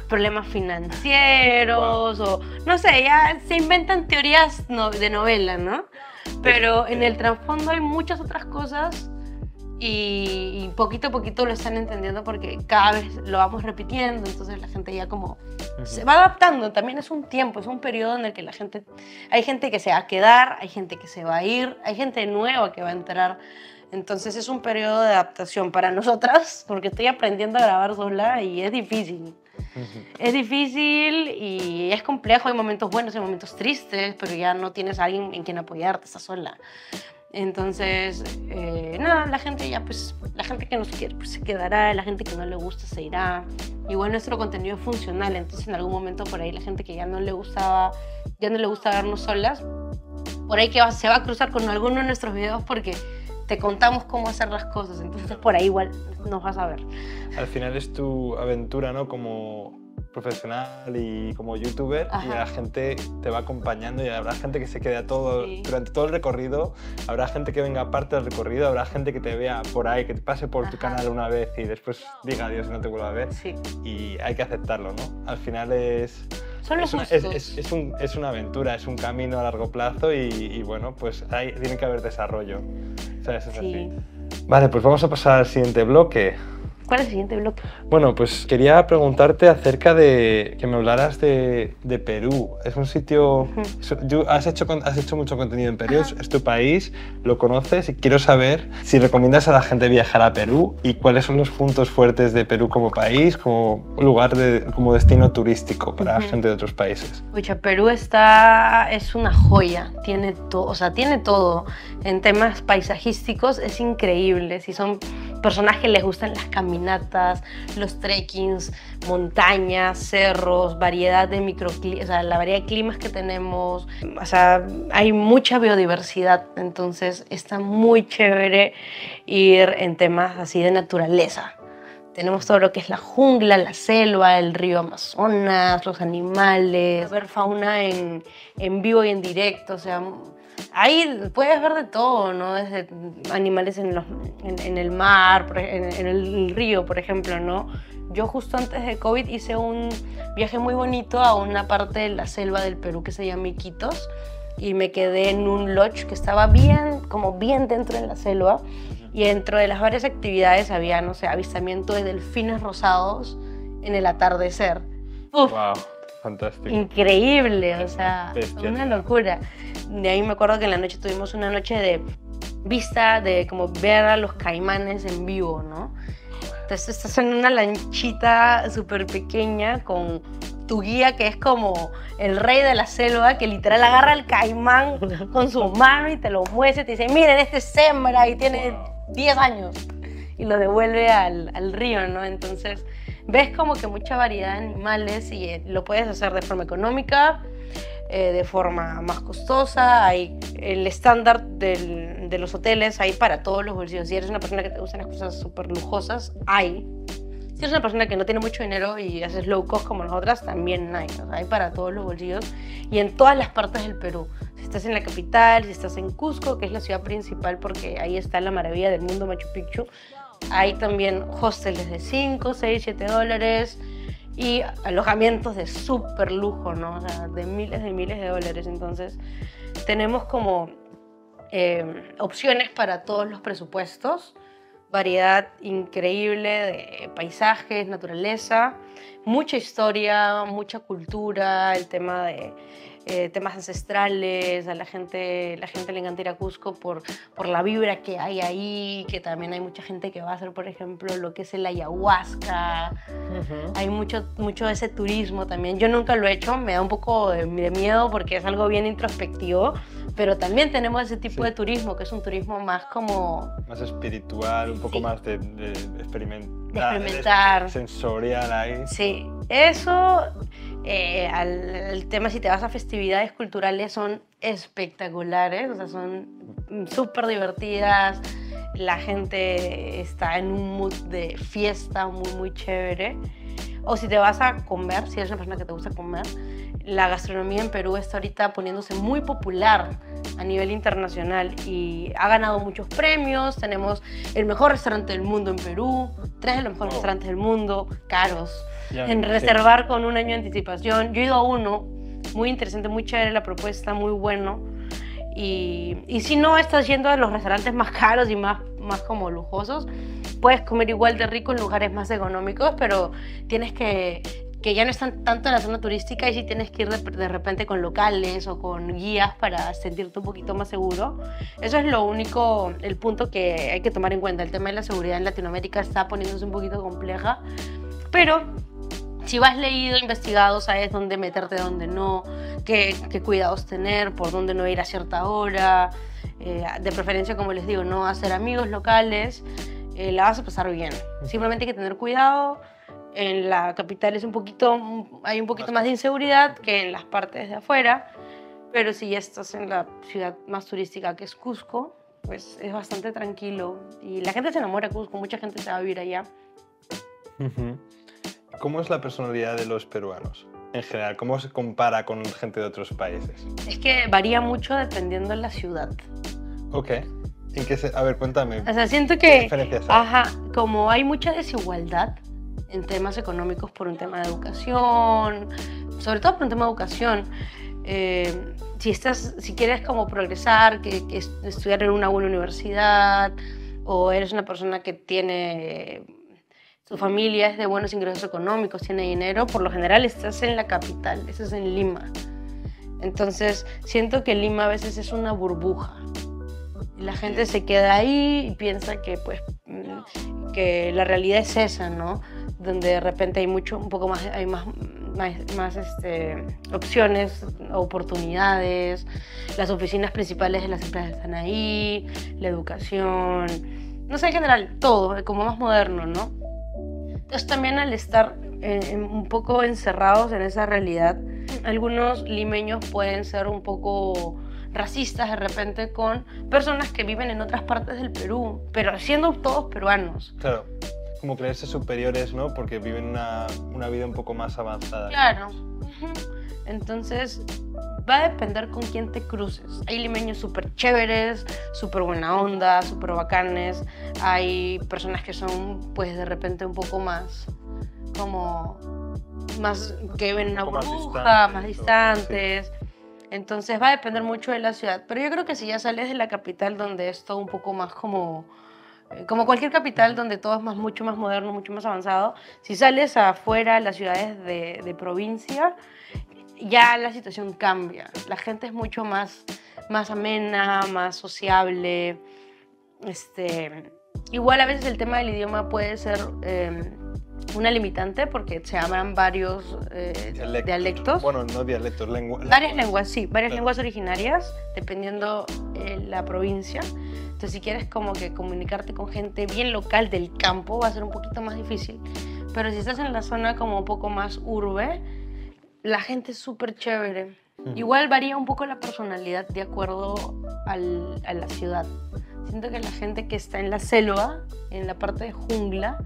problemas financieros, o no sé, ya se inventan teorías no- de novela, ¿no? Pero en el trasfondo hay muchas otras cosas y, y poquito a poquito lo están entendiendo porque cada vez lo vamos repitiendo, entonces la gente ya como se va adaptando, también es un tiempo, es un periodo en el que la gente, hay gente que se va a quedar, hay gente que se va a ir, hay gente nueva que va a entrar, entonces es un periodo de adaptación para nosotras, porque estoy aprendiendo a grabar sola y es difícil. Es difícil y es complejo, hay momentos buenos, hay momentos tristes, pero ya no tienes a alguien en quien apoyarte, estás sola. Entonces, eh, nada, la gente ya, pues, la gente que nos quiere, pues se quedará, la gente que no le gusta se irá. Igual nuestro contenido es funcional, entonces en algún momento por ahí la gente que ya no le gustaba, ya no le gusta vernos solas, por ahí que va- se va a cruzar con alguno de nuestros videos porque te contamos cómo hacer las cosas, entonces por ahí igual nos vas a ver. Al final es tu aventura, ¿no? Como profesional y como youtuber y Ajá. la gente te va acompañando y habrá gente que se quede a todo Sí. durante todo el recorrido, habrá gente que venga aparte del recorrido, habrá gente que te vea por ahí, que te pase por tu Ajá. canal una vez y después diga adiós y no te vuelva a ver Sí, y hay que aceptarlo, ¿no? Al final es son los es una, es, es- es un- es una aventura, es un camino a largo plazo y, y bueno, pues ahí tiene que haber desarrollo. Sí. así. Vale, pues vamos a pasar al siguiente bloque. ¿Cuál es el siguiente bloque? Bueno, pues quería preguntarte acerca de que me hablaras de, de Perú. Es un sitio... has, hecho, has hecho mucho contenido en Perú, es, Ajá. es tu país, lo conoces y quiero saber si recomiendas a la gente viajar a Perú y cuáles son los puntos fuertes de Perú como país, como lugar, de, como destino turístico para gente de otros países. Pucha, Perú está, es una joya, tiene todo, o sea, tiene todo. En temas paisajísticos es increíble. Si son personas que les gustan las caminatas, los trekkings, montañas, cerros, variedad de microclimas, o sea, la variedad de climas que tenemos, o sea, hay mucha biodiversidad, entonces está muy chévere ir en temas así de naturaleza. Tenemos todo lo que es la jungla, la selva, el río Amazonas, los animales, ver fauna en, en vivo y en directo, o sea, ahí puedes ver de todo, ¿no? Desde animales en, los- en- en el mar, en, en el río, por ejemplo, ¿no? Yo justo antes de COVID hice un viaje muy bonito a una parte de la selva del Perú que se llama Iquitos y me quedé en un lodge que estaba bien, como bien dentro de la selva y dentro de las varias actividades había, no sé, avistamiento de delfines rosados en el atardecer. Uf, ¡Wow! Fantástico. increíble, o sea, Bestia. una locura. De ahí me acuerdo que en la noche tuvimos una noche de vista, de como ver a los caimanes en vivo, ¿no? Entonces estás en una lanchita súper pequeña con tu guía que es como el rey de la selva que literal agarra el caimán con su mano y te lo muestra y te dice, miren, este es hembra y tiene 10 años y lo devuelve al, al río, ¿no? Entonces ves como que mucha variedad de animales y eh, lo puedes hacer de forma económica, eh, de forma más costosa, hay el estándar del- de los hoteles, hay para todos los bolsillos. Si eres una persona que te gustan las cosas súper lujosas, hay. Si eres una persona que no tiene mucho dinero y haces low cost como nosotras, también hay. O sea, hay para todos los bolsillos y en todas las partes del Perú. Si estás en la capital, si estás en Cusco, que es la ciudad principal porque ahí está la maravilla del mundo Machu Picchu, hay también hostels de 5, 6, 7 dólares y alojamientos de súper lujo, ¿no? O sea, de miles de miles de dólares. Entonces, tenemos como eh, opciones para todos los presupuestos, variedad increíble de paisajes, naturaleza, mucha historia, mucha cultura, el tema de eh, temas ancestrales, a la gente, la gente le encanta ir a Cusco por, por la vibra que hay ahí, que también hay mucha gente que va a hacer, por ejemplo, lo que es el ayahuasca, hay mucho, mucho de ese turismo también. Yo nunca lo he hecho, me da un poco de, de miedo porque es algo bien introspectivo, pero también tenemos ese tipo Sí. de turismo, que es un turismo más como Más espiritual, un poco Sí. más de, de experimentar. De experimentar. Sensorial ahí. Sí, eso, eh, al, al tema si te vas a festividades culturales son espectaculares, o sea, son súper divertidas, la gente está en un mood de fiesta muy, muy chévere. O si te vas a comer, si eres una persona que te gusta comer, la gastronomía en Perú está ahorita poniéndose muy popular a nivel internacional y ha ganado muchos premios. Tenemos el mejor restaurante del mundo en Perú, tres de los mejores restaurantes del mundo, caros, Ya, en sí. reservar con un año de anticipación. Yo he ido a uno, muy interesante, muy chévere la propuesta, muy bueno. Y, y si no estás yendo a los restaurantes más caros y más, más como lujosos. Puedes comer igual de rico en lugares más económicos, pero tienes que que ya no están tanto en la zona turística y si tienes que ir de, de, repente con locales o con guías para sentirte un poquito más seguro. Eso es lo único, el punto que hay que tomar en cuenta. El tema de la seguridad en Latinoamérica está poniéndose un poquito compleja, pero si vas leído, investigado, sabes dónde meterte, dónde no, qué, qué cuidados tener, por dónde no ir a cierta hora. Eh, de preferencia, como les digo, no hacer amigos locales, eh, la vas a pasar bien. Simplemente hay que tener cuidado en la capital es un poquito, hay un poquito más de inseguridad que en las partes de afuera, pero si ya estás en la ciudad más turística que es Cusco, pues es bastante tranquilo y la gente se enamora de Cusco, mucha gente se va a vivir allá. ¿Cómo es la personalidad de los peruanos? En general, ¿cómo se compara con gente de otros países? Es que varía mucho dependiendo de la ciudad. Ok. ¿En qué a ver, cuéntame. O sea, siento que... diferencias Ajá, como hay mucha desigualdad, en temas económicos por un tema de educación, sobre todo por un tema de educación. Eh, si, estás, si quieres como progresar, que, estudiar en una buena universidad, o eres una persona que tiene, su familia es de buenos ingresos económicos, tiene dinero, por lo general estás en la capital, estás en Lima. Entonces siento que Lima a veces es una burbuja. La gente se queda ahí y piensa que pues que la realidad es esa, ¿no? donde de repente hay mucho, un poco más, hay más, más, este, opciones, oportunidades, las oficinas principales de las empresas están ahí, la educación, no sé, en general, todo, como más moderno, ¿no? Entonces también al estar eh, un poco encerrados en esa realidad, algunos limeños pueden ser un poco racistas de repente con personas que viven en otras partes del Perú, pero siendo todos peruanos. Claro como creerse superiores, ¿no? Porque viven una, una vida un poco más avanzada. Claro. Entonces, va a depender con quién te cruces. Hay limeños súper chéveres, súper buena onda, súper bacanes. Hay personas que son, pues, de repente un poco más, como, más, que ven una burbuja, más distantes. Entonces, va a depender mucho de la ciudad. Pero yo creo que si ya sales de la capital, donde es todo un poco más como eh, como cualquier capital donde todo es más, mucho más moderno, mucho más avanzado, si sales afuera, las ciudades de, de, provincia, ya la situación cambia. La gente es mucho más, más amena, más sociable. Este, igual a veces el tema del idioma puede ser eh, una limitante porque se llaman varios eh, dialectos. Bueno, no dialectos, lenguas. Varias lenguas, sí, varias lenguas originarias, dependiendo la provincia. Entonces, si quieres como que comunicarte con gente bien local del campo, va a ser un poquito más difícil. Pero si estás en la zona como un poco más urbe, la gente es súper chévere. Igual varía un poco la personalidad de acuerdo al, a la ciudad. Siento que la gente que está en la selva, en la parte de jungla,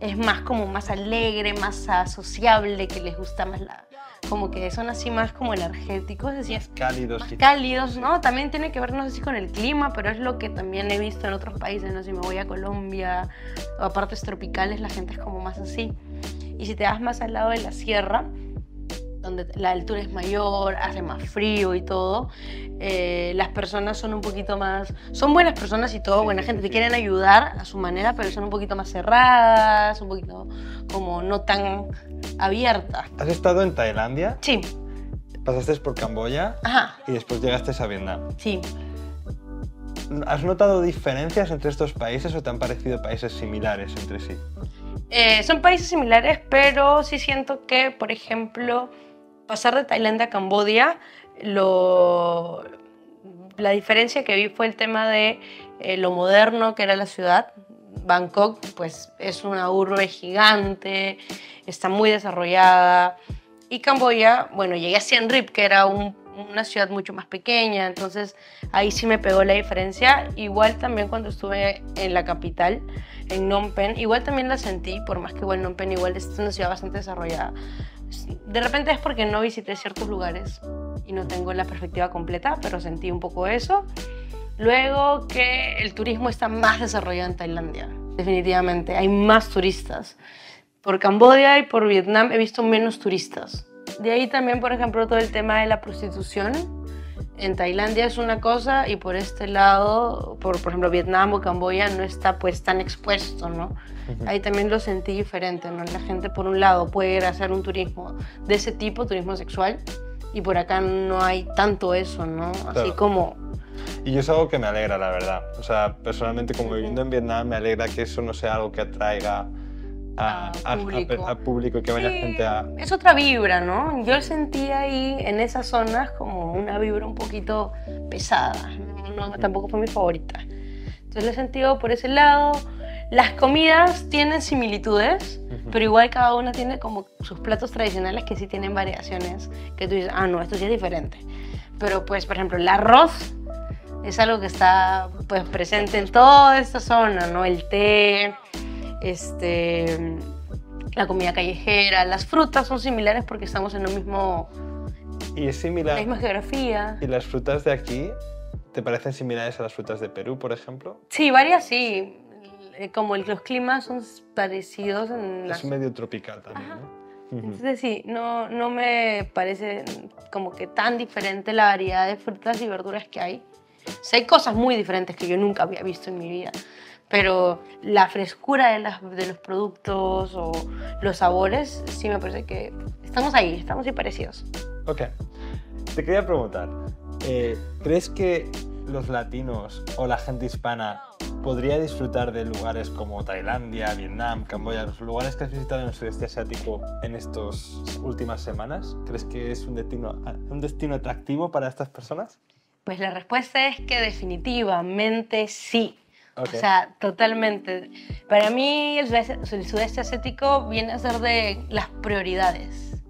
es más como más alegre, más sociable, que les gusta más la, como que son así más como energéticos, decías. Cálidos. Más cálidos, ¿no? También tiene que ver, no sé si con el clima, pero es lo que también he visto en otros países, ¿no? Si me voy a Colombia o a partes tropicales, la gente es como más así. Y si te vas más al lado de la sierra, donde la altura es mayor, hace más frío y todo, eh, las personas son un poquito más, son buenas personas y todo, buena gente, te quieren ayudar a su manera, pero son un poquito más cerradas, un poquito como no tan abiertas. ¿Has estado en Tailandia? Sí. Pasaste por Camboya Ajá. y después llegaste a Vietnam. Sí. ¿Has notado diferencias entre estos países o te han parecido países similares entre sí? Eh, son países similares, pero sí siento que, por ejemplo, pasar de Tailandia a Camboya, lo, la diferencia que vi fue el tema de eh, lo moderno que era la ciudad. Bangkok, pues es una urbe gigante, está muy desarrollada. Y Camboya, bueno, llegué a Siem Reap, que era una ciudad mucho más pequeña, entonces ahí sí me pegó la diferencia. Igual también cuando estuve en la capital, en Phnom Penh, igual también la sentí, por más que igual Phnom Penh igual es una ciudad bastante desarrollada de repente es porque no visité ciertos lugares y no tengo la perspectiva completa, pero sentí un poco eso. Luego que el turismo está más desarrollado en Tailandia, definitivamente, hay más turistas. Por Camboya y por Vietnam he visto menos turistas. De ahí también, por ejemplo, todo el tema de la prostitución en Tailandia es una cosa y por este lado, por, por ejemplo, Vietnam o Camboya no está pues tan expuesto, ¿no? Ahí también lo sentí diferente, ¿no? La gente por un lado puede ir a hacer un turismo de ese tipo, turismo sexual, y por acá no hay tanto eso, ¿no? Así Claro. como... Y es algo que me alegra, la verdad. O sea, personalmente, como viviendo en Vietnam, me alegra que eso no sea algo que atraiga a, A a- a- público. a público, que vaya Sí, gente a... Es otra vibra, ¿no? Yo sentí ahí en esas zonas como una vibra un poquito pesada, ¿no? No, tampoco fue mi favorita. Entonces lo he sentido por ese lado. Las comidas tienen similitudes, Ujú. pero igual cada una tiene como sus platos tradicionales que sí tienen variaciones, que tú dices, ah, no, esto sí es diferente. Pero pues, por ejemplo, el arroz es algo que está pues presente en toda esta zona, ¿no? El té, este, la comida callejera, las frutas son similares porque estamos en lo mismo, Y es la similar... misma geografía. ¿Y las frutas de aquí te parecen similares a las frutas de Perú, por ejemplo? Sí, varias sí. Eh, Como el- los climas son parecidos en las... Es medio tropical también, Ajá. ¿no? Entonces sí, no, no me parece como que tan diferente la variedad de frutas y verduras que hay. O sea, hay cosas muy diferentes que yo nunca había visto en mi vida, pero la frescura de, las, de los productos o los sabores, sí me parece que estamos ahí, estamos ahí parecidos. Ok. Te quería preguntar, eh, ¿crees que los latinos o la gente hispana podría disfrutar de lugares como Tailandia, Vietnam, Camboya, los lugares que has visitado en el sudeste asiático en estas últimas semanas? ¿Crees que es un destino, un destino atractivo para estas personas? Pues la respuesta es que definitivamente sí. Ok. O sea, totalmente. Para mí el sudeste, el sudeste asiático viene a ser de las prioridades.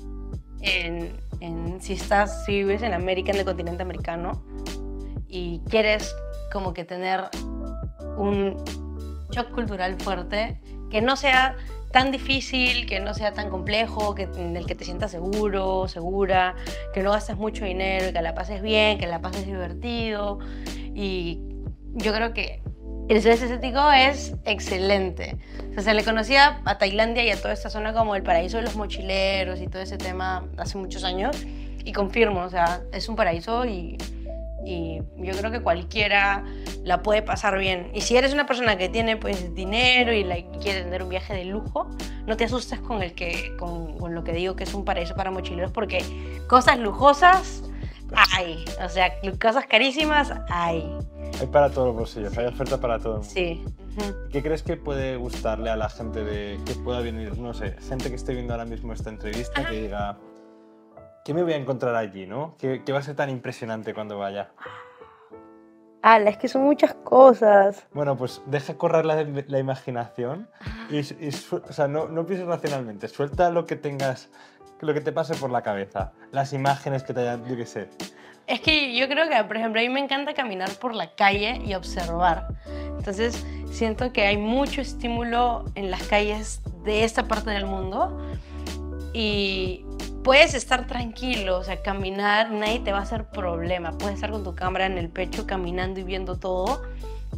En, en- si estás, si vives en América, en el continente americano, y quieres como que tener un shock cultural fuerte, que no sea tan difícil, que no sea tan complejo, que, en el que te sientas seguro, segura, que no gastes mucho dinero, que la pases bien, que la pases divertido. Y yo creo que el sudeste asiático es excelente. O sea, se le conocía a Tailandia y a toda esta zona como el paraíso de los mochileros y todo ese tema hace muchos años. Y confirmo, o sea, es un paraíso y, y yo creo que cualquiera la puede pasar bien. Y si eres una persona que tiene pues dinero y quiere tener un viaje de lujo, no te asustes con, el que, con, con lo que digo que es un paraíso para mochileros porque cosas lujosas hay. O sea, cosas carísimas hay. Hay para todos los bolsillos, hay oferta para todo el mundo. Sí. Ujú. ¿Qué crees que puede gustarle a la gente de que pueda venir, no sé, gente que esté viendo ahora mismo esta entrevista que diga, ¿qué me voy a encontrar allí, no? ¿Qué, qué va a ser tan impresionante cuando vaya? Ala, es que son muchas cosas. Bueno, pues deja correr la, la imaginación y, y o sea, no, no pienses racionalmente, suelta lo que tengas, lo que te pase por la cabeza, las imágenes que te hayan, yo qué sé. Es que yo creo que, por ejemplo, a mí me encanta caminar por la calle y observar. Entonces, siento que hay mucho estímulo en las calles de esta parte del mundo y puedes estar tranquilo, o sea, caminar, nadie te va a hacer problema. Puedes estar con tu cámara en el pecho caminando y viendo todo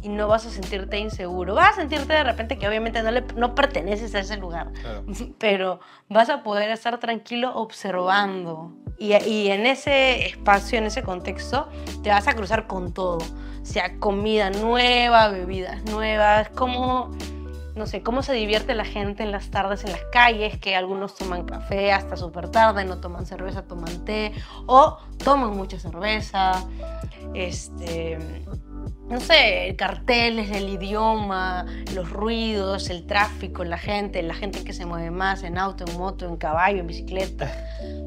y no vas a sentirte inseguro. Vas a sentirte de repente que obviamente no, le, no perteneces a ese lugar, Claro. (laughs) pero vas a poder estar tranquilo observando. Y, en ese espacio, en ese contexto, te vas a cruzar con todo. O sea, comida nueva, bebidas nuevas, cómo, no sé, cómo se divierte la gente en las tardes en las calles, que algunos toman café hasta súper tarde, no toman cerveza, toman té, o toman mucha cerveza. Este, no sé, carteles, el idioma, los ruidos, el tráfico, la gente, la gente que se mueve más en auto, en moto, en caballo, en bicicleta.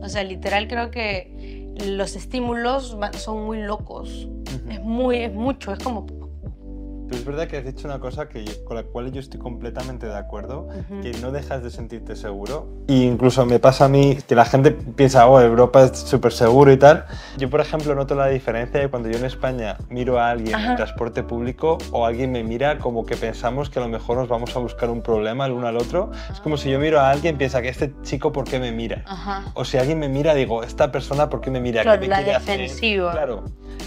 O sea, literal creo que los estímulos son muy locos. Es muy, es mucho, es como... Pero es verdad que has dicho una cosa que yo- con la cual yo estoy completamente de acuerdo, Ujú. que no dejas de sentirte seguro. Y incluso me pasa a mí que la gente piensa, oh, Europa es súper seguro y tal. Yo, por ejemplo, noto la diferencia de cuando yo en España miro a alguien en Ajá. transporte público o alguien me mira como que pensamos que a lo mejor nos vamos a buscar un problema el uno al otro. Es como si yo miro a alguien y piensa que este chico, ¿por qué me mira? Ajá. O si alguien me mira, digo, esta persona, ¿por qué me mira? Claro, ¿Qué me la quiere hacer? defensiva. Claro.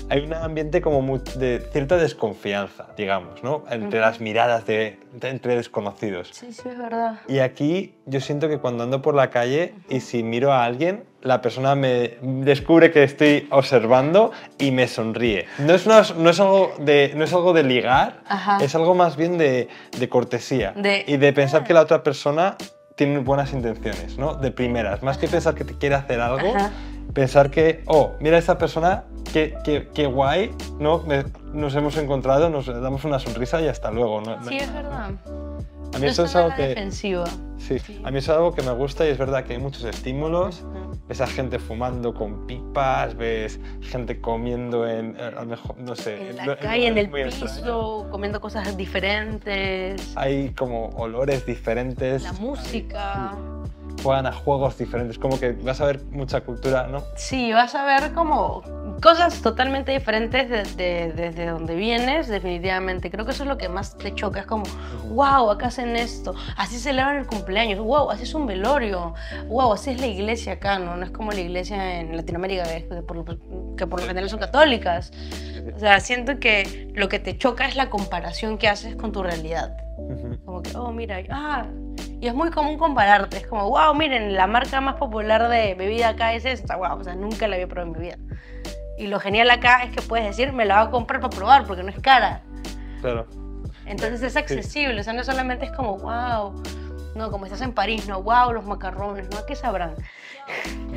Hay un ambiente como de cierta desconfianza, digamos. Digamos, ¿no? Entre las miradas de, de- entre desconocidos. Sí, sí, es verdad. Y aquí yo siento que cuando ando por la calle y si miro a alguien, la persona me descubre que estoy observando y me sonríe. No es, una- no es, algo, de, no es algo de ligar, Ajá. es algo más bien de, de cortesía De- y de pensar que la otra persona tiene buenas intenciones, ¿no? De primeras. Más que pensar que te quiere hacer algo, Ajá. pensar que, oh, mira esta persona, qué, qué, qué guay, ¿no? Me- Nos hemos encontrado, nos damos una sonrisa y hasta luego. ¿no? Sí, es verdad. a mí eso es algo que... defensiva. Sí, Sí. a mí eso es algo que me gusta y es verdad que hay muchos estímulos. Ves a gente fumando con pipas, ves gente comiendo en, eh, a lo mejor, no sé, En la calle, en el muy extraño. piso, comiendo cosas diferentes. Hay como olores diferentes, La música. Juegan a juegos diferentes, como que vas a ver mucha cultura, ¿no? Sí, vas a ver como cosas totalmente diferentes de- de- desde donde vienes, definitivamente. Creo que eso es lo que más te choca. Es como, wow, acá hacen esto, así celebran el cumpleaños, wow, así es un velorio, wow, así es la iglesia acá, ¿no? No es como la iglesia en Latinoamérica, que, por, que por lo general son católicas. O sea, siento que lo que te choca es la comparación que haces con tu realidad. Como que, oh, mira, ah, y es muy común compararte. Es como, wow, miren, la marca más popular de bebida acá es esta, wow, o sea, nunca la había probado en mi vida. Y lo genial acá es que puedes decir, me la voy a comprar para probar porque no es cara. Claro. Entonces es accesible, o sea, no solamente es como, wow, no, como estás en París, no, wow, los macarrones, ¿no? ¿Qué sabrán?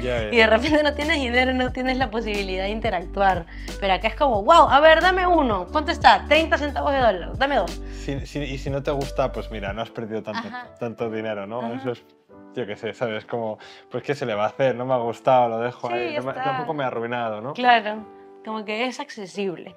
Ya ves. (laughs) Y de repente no tienes dinero, no tienes la posibilidad de interactuar. Pero acá es como, wow, a ver, dame uno, ¿cuánto está? 30 centavos de dólar, dame dos. Si- si- y si no te gusta, pues mira, no has perdido tanto, tanto dinero, ¿no? Ajá. Eso es, yo qué sé, ¿sabes? Como, pues qué se le va a hacer, no me ha gustado, lo dejo Sí, ahí, está. tampoco me ha arruinado, ¿no? Claro, como que es accesible.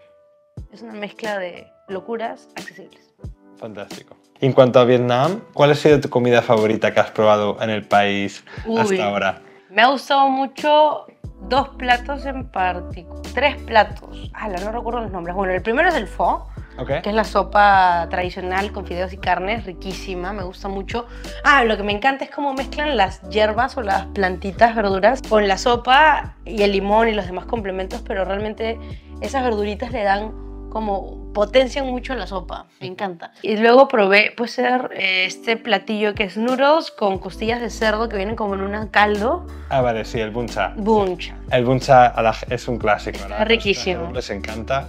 Es una mezcla de locuras accesibles. Fantástico. En cuanto a Vietnam, ¿cuál ha sido tu comida favorita que has probado en el país Uy. hasta ahora? Me ha gustado mucho dos platos en particular. Tres platos. Ah, no recuerdo los nombres. Bueno, el primero es el pho, ¿Ok? que es la sopa tradicional con fideos y carnes, riquísima, me gusta mucho. Ah, lo que me encanta es cómo mezclan las hierbas o las plantitas, verduras, con la sopa y el limón y los demás complementos, pero realmente esas verduritas le dan como potencian mucho la sopa, me encanta. Y luego probé, puede ser eh, este platillo que es noodles con costillas de cerdo que vienen como en un caldo, Ah, vale, sí, el buncha. buncha. El buncha es un clásico, Está ¿verdad? riquísimo. Les encanta.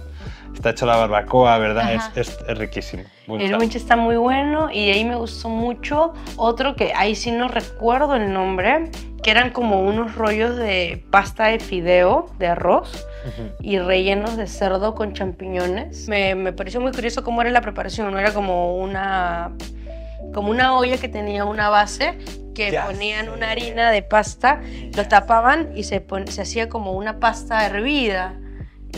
Está hecho la barbacoa, ¿verdad? Es, es- es riquísimo. Buncha. El buncha está muy bueno y de ahí me gustó mucho otro que ahí sí no recuerdo el nombre, que eran como unos rollos de pasta de fideo, de arroz. Y rellenos de cerdo con champiñones. Me, me pareció muy curioso cómo era la preparación, no era como una como una olla que tenía una base que Ya ponían sé. una harina de pasta, lo tapaban y se, pon- se hacía como una pasta hervida.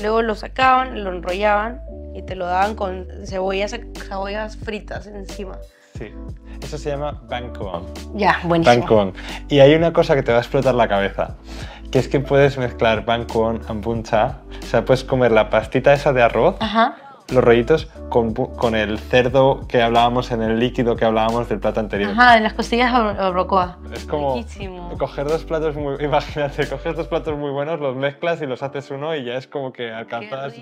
Luego lo sacaban, lo enrollaban y te lo daban con cebollas, cebollas fritas encima. Sí. Eso se llama Bangkok. Ya, buenísimo. Bangkok. Y hay una cosa que te va a explotar la cabeza, que es que puedes mezclar Bangkok and buncha. O sea, puedes comer la pastita esa de arroz, Ajá. los rollitos, con, con el cerdo que hablábamos en el líquido que hablábamos del plato anterior. Ajá, de las costillas de barbacoa. Es como Riquísimo. coger dos platos muy... Imagínate, coges dos platos muy buenos, los mezclas y los haces uno y ya es como que alcanzas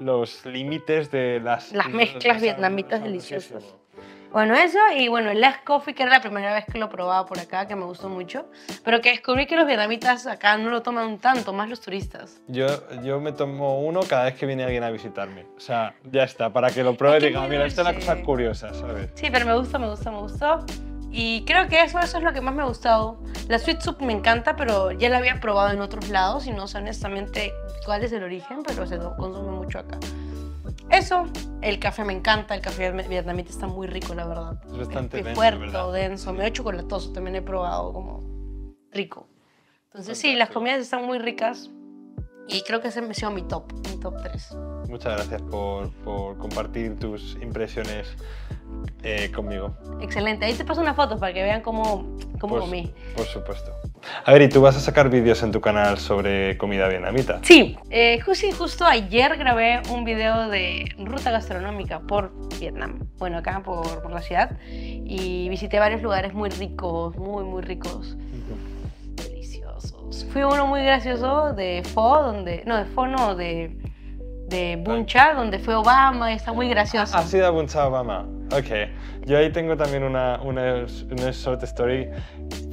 los límites de las... Las mezclas vietnamitas de- deliciosas. Bueno, eso y bueno, el Last Coffee, que era la primera vez que lo probaba por acá, que me gustó mucho, pero que descubrí que los vietnamitas acá no lo toman tanto, más los turistas. Yo, yo me tomo uno cada vez que viene alguien a visitarme. O sea, ya está, para que lo pruebe y diga, mira, esta es dulce. cosa curiosa, ¿sabes? Sí, pero me gusta, me gusta, me gustó. Y creo que eso, eso es lo que más me ha gustado. La sweet soup me encanta, pero ya la había probado en otros lados y no sé honestamente cuál es el origen, pero se consume mucho acá. Eso, el café me encanta, el café vietnamita está muy rico, la verdad. Es bastante denso, fuerte, ¿verdad? denso, medio chocolatoso, también he probado como rico. Entonces sí, las Fantástico. comidas están muy ricas y creo que ese ha sido mi top, mi top 3. Muchas gracias por, por compartir tus impresiones eh, conmigo. Excelente, ahí te paso una foto para que vean cómo, cómo Pues, comí. Por supuesto. A ver, ¿y tú vas a sacar vídeos en tu canal sobre comida vietnamita? Sí, eh, justo, justo ayer grabé un video de ruta gastronómica por Vietnam, bueno, acá por, por la ciudad, y visité varios lugares muy ricos, muy, muy ricos. Fui uno muy gracioso de Pho, donde, no, de Pho no, de, de Buncha, donde fue Obama, y está muy gracioso. Ha sido Buncha Obama. Ok. Yo ahí tengo también una, una, una short story.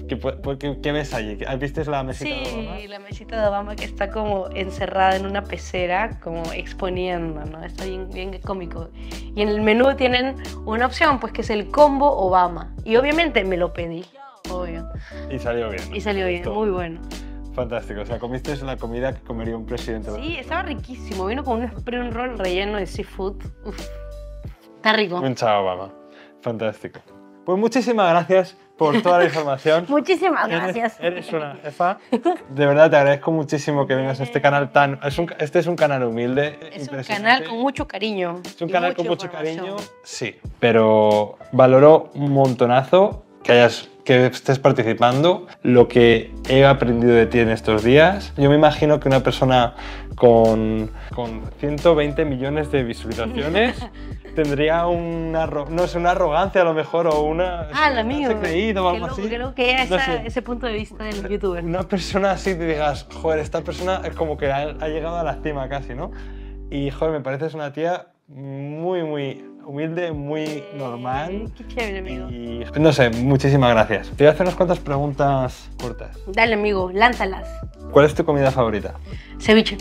¿Qué, qué, qué mes hay? ¿Viste la mesita sí, de Obama? Sí, la mesita de Obama que está como encerrada en una pecera, como exponiendo, ¿no? Está bien, bien cómico. Y en el menú tienen una opción, pues que es el combo Obama. Y obviamente me lo pedí, obvio. Y salió bien. ¿no? Y salió bien, muy bueno. Fantástico, o sea, comiste la comida que comería un presidente. Sí, estaba riquísimo. Vino con un spring roll relleno de seafood. Uf, está rico. Un chao, Obama. Fantástico. Pues muchísimas gracias por toda la información. (laughs) Muchísimas gracias. Eres, eres, una jefa. De verdad te agradezco muchísimo que vengas a este canal tan... Es un, este es un canal humilde. Es un canal con mucho cariño. Es un canal con mucho cariño, sí. Pero valoro un montonazo que hayas que estés participando, lo que he aprendido de ti en estos días. Yo me imagino que una persona con, con 120 millones de visualizaciones (laughs) tendría una, no sé, una arrogancia a lo mejor o una... Ah, la mío. creído o algo lo, así. Creo que no ese punto de vista del youtuber. Una persona así te digas, joder, esta persona es como que ha, ha llegado a la cima casi, ¿no? Y, joder, me pareces una tía muy, muy humilde, muy normal. Qué chévere, amigo. Y no sé, muchísimas gracias. Te voy a hacer unas cuantas preguntas cortas. Dale, amigo, lánzalas. ¿Cuál es tu comida favorita? Ceviche,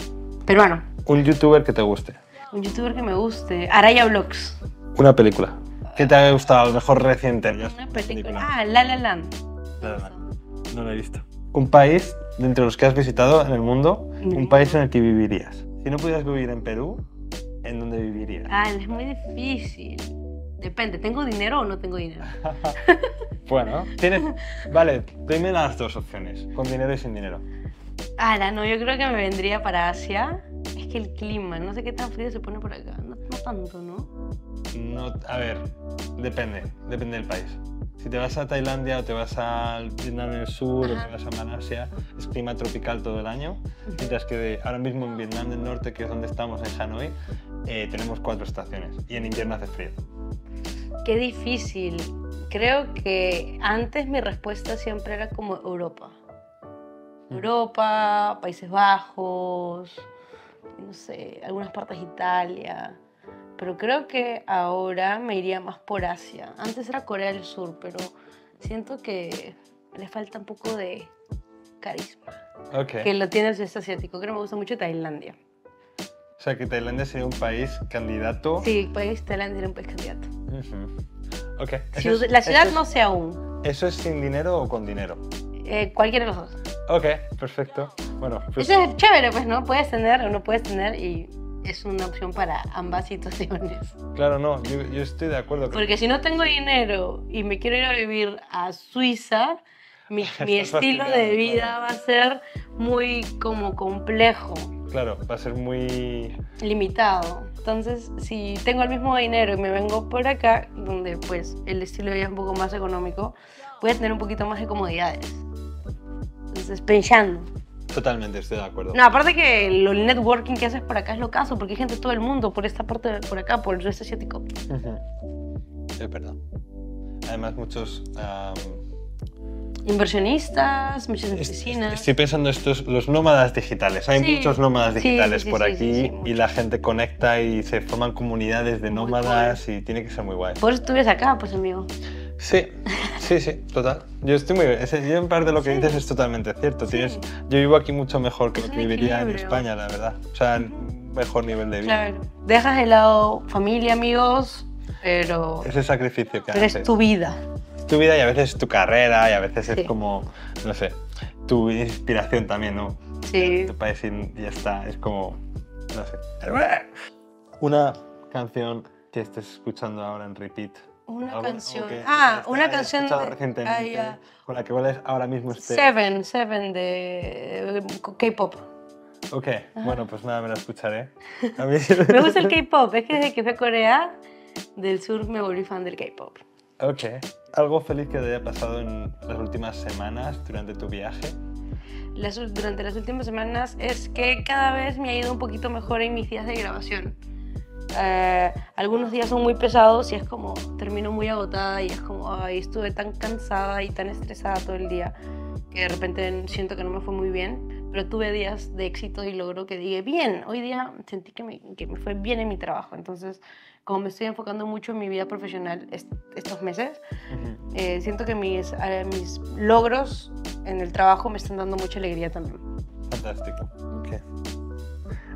peruano. Un youtuber que te guste. Un youtuber que me guste. Araya Vlogs. Una película. ¿Qué te ha gustado a lo mejor reciente? Una película. Ah, La La Land. La La Land. No la he visto. Un país de entre los que has visitado en el mundo, Mm. un país en el que vivirías. Si no pudieras vivir en Perú, ¿en dónde vivirías? Ah, es muy difícil. Depende, ¿tengo dinero o no tengo dinero? (laughs) bueno, tienes. Vale, dime las dos opciones, con dinero y sin dinero. Ah, no, yo creo que me vendría para Asia. Es que el clima, no sé qué tan frío se pone por acá. No, no tanto, ¿no? No, a ver, depende, depende del país. Si te vas a Tailandia o te vas al Vietnam del Sur Ajá. o te vas a Malasia, es clima tropical todo el año. Mientras que de- ahora mismo en Vietnam del Norte, que es donde estamos, en Hanoi, eh, tenemos cuatro estaciones y en invierno hace frío. Qué difícil. Creo que antes mi respuesta siempre era como Europa. Europa, Países Bajos, no sé, algunas partes de Italia. Pero creo que ahora me iría más por Asia. Antes era Corea del Sur, pero siento que le falta un poco de carisma. Ok. Que lo tiene el sudeste asiático. Creo que me gusta mucho Tailandia. O sea que Tailandia sería un país candidato. Sí, país Tailandia era un país candidato. Ujú. Ok. Eso Ciud- es- la ciudad eso es- no sé aún. ¿Eso es sin dinero o con dinero? Eh, cualquiera de los dos. Ok, perfecto. Bueno, pues Eso es chévere, pues, ¿no? Puedes tener o no puedes tener y es una opción para ambas situaciones. (laughs) claro, no, yo, yo estoy de acuerdo. con- Porque si no tengo dinero y me quiero ir a vivir a Suiza, mi, (laughs) estilo de vida claro. va a ser muy como complejo, Claro, va a ser muy... limitado. Entonces, si tengo el mismo dinero y me vengo por acá, donde pues el estilo de vida es un poco más económico, voy a tener un poquito más de comodidades. Entonces, pensando. Totalmente, estoy de acuerdo. No, aparte que el networking que haces por acá es lo caso, porque hay gente de todo el mundo, por esta parte, por acá, por el sudeste asiático. Ujú. Es verdad. Además, muchos... am, Inversionistas, muchas oficinas. estoy pensando estos, los nómadas digitales. Hay Sí. muchos nómadas Sí, sí, digitales sí, por aquí y la gente conecta y se forman comunidades de nómadas y tiene que ser muy guay. Por eso vives acá, pues amigo. Sí, sí, sí, total. Yo estoy muy... ese- yo en parte de lo que Sí. dices es totalmente cierto. Sí. Tienes, yo vivo aquí mucho mejor que Es lo que viviría en. España, la verdad. O sea, mejor nivel de vida. Claro. Dejas de lado familia, amigos, pero, Ese sacrificio que pero es tu vida. tu vida y a veces tu carrera y a veces Sí. es como, no sé, tu inspiración también, ¿no? Sí. Tu país y ya está, es como, no sé. Una canción que estés escuchando ahora en repeat. Una Algo- canción. que Ah, una canción de- recientemente, ah, ya. con la que vuelves ahora mismo este... Seven, Seven de eh, K-pop. Ok, bueno, pues nada, me la escucharé. (laughs) A mí... Me gusta el K-pop, es que desde que fui a Corea del Sur me volví fan del K-pop. Ok. ¿Algo feliz que te haya pasado en las últimas semanas durante tu viaje? Las durante las últimas semanas es que cada vez me ha ido un poquito mejor en mis días de grabación. Eh, algunos días son muy pesados y es como termino muy agotada y es como, ay, estuve tan cansada y tan estresada todo el día que de repente siento que no me fue muy bien. pero tuve días de éxito y logro que diga, bien, hoy día sentí que me, que me fue bien en mi trabajo. Entonces, como me estoy enfocando mucho en mi vida profesional estos meses, eh, siento que mis, eh, mis logros en el trabajo me están dando mucha alegría también. Fantástico. Okay.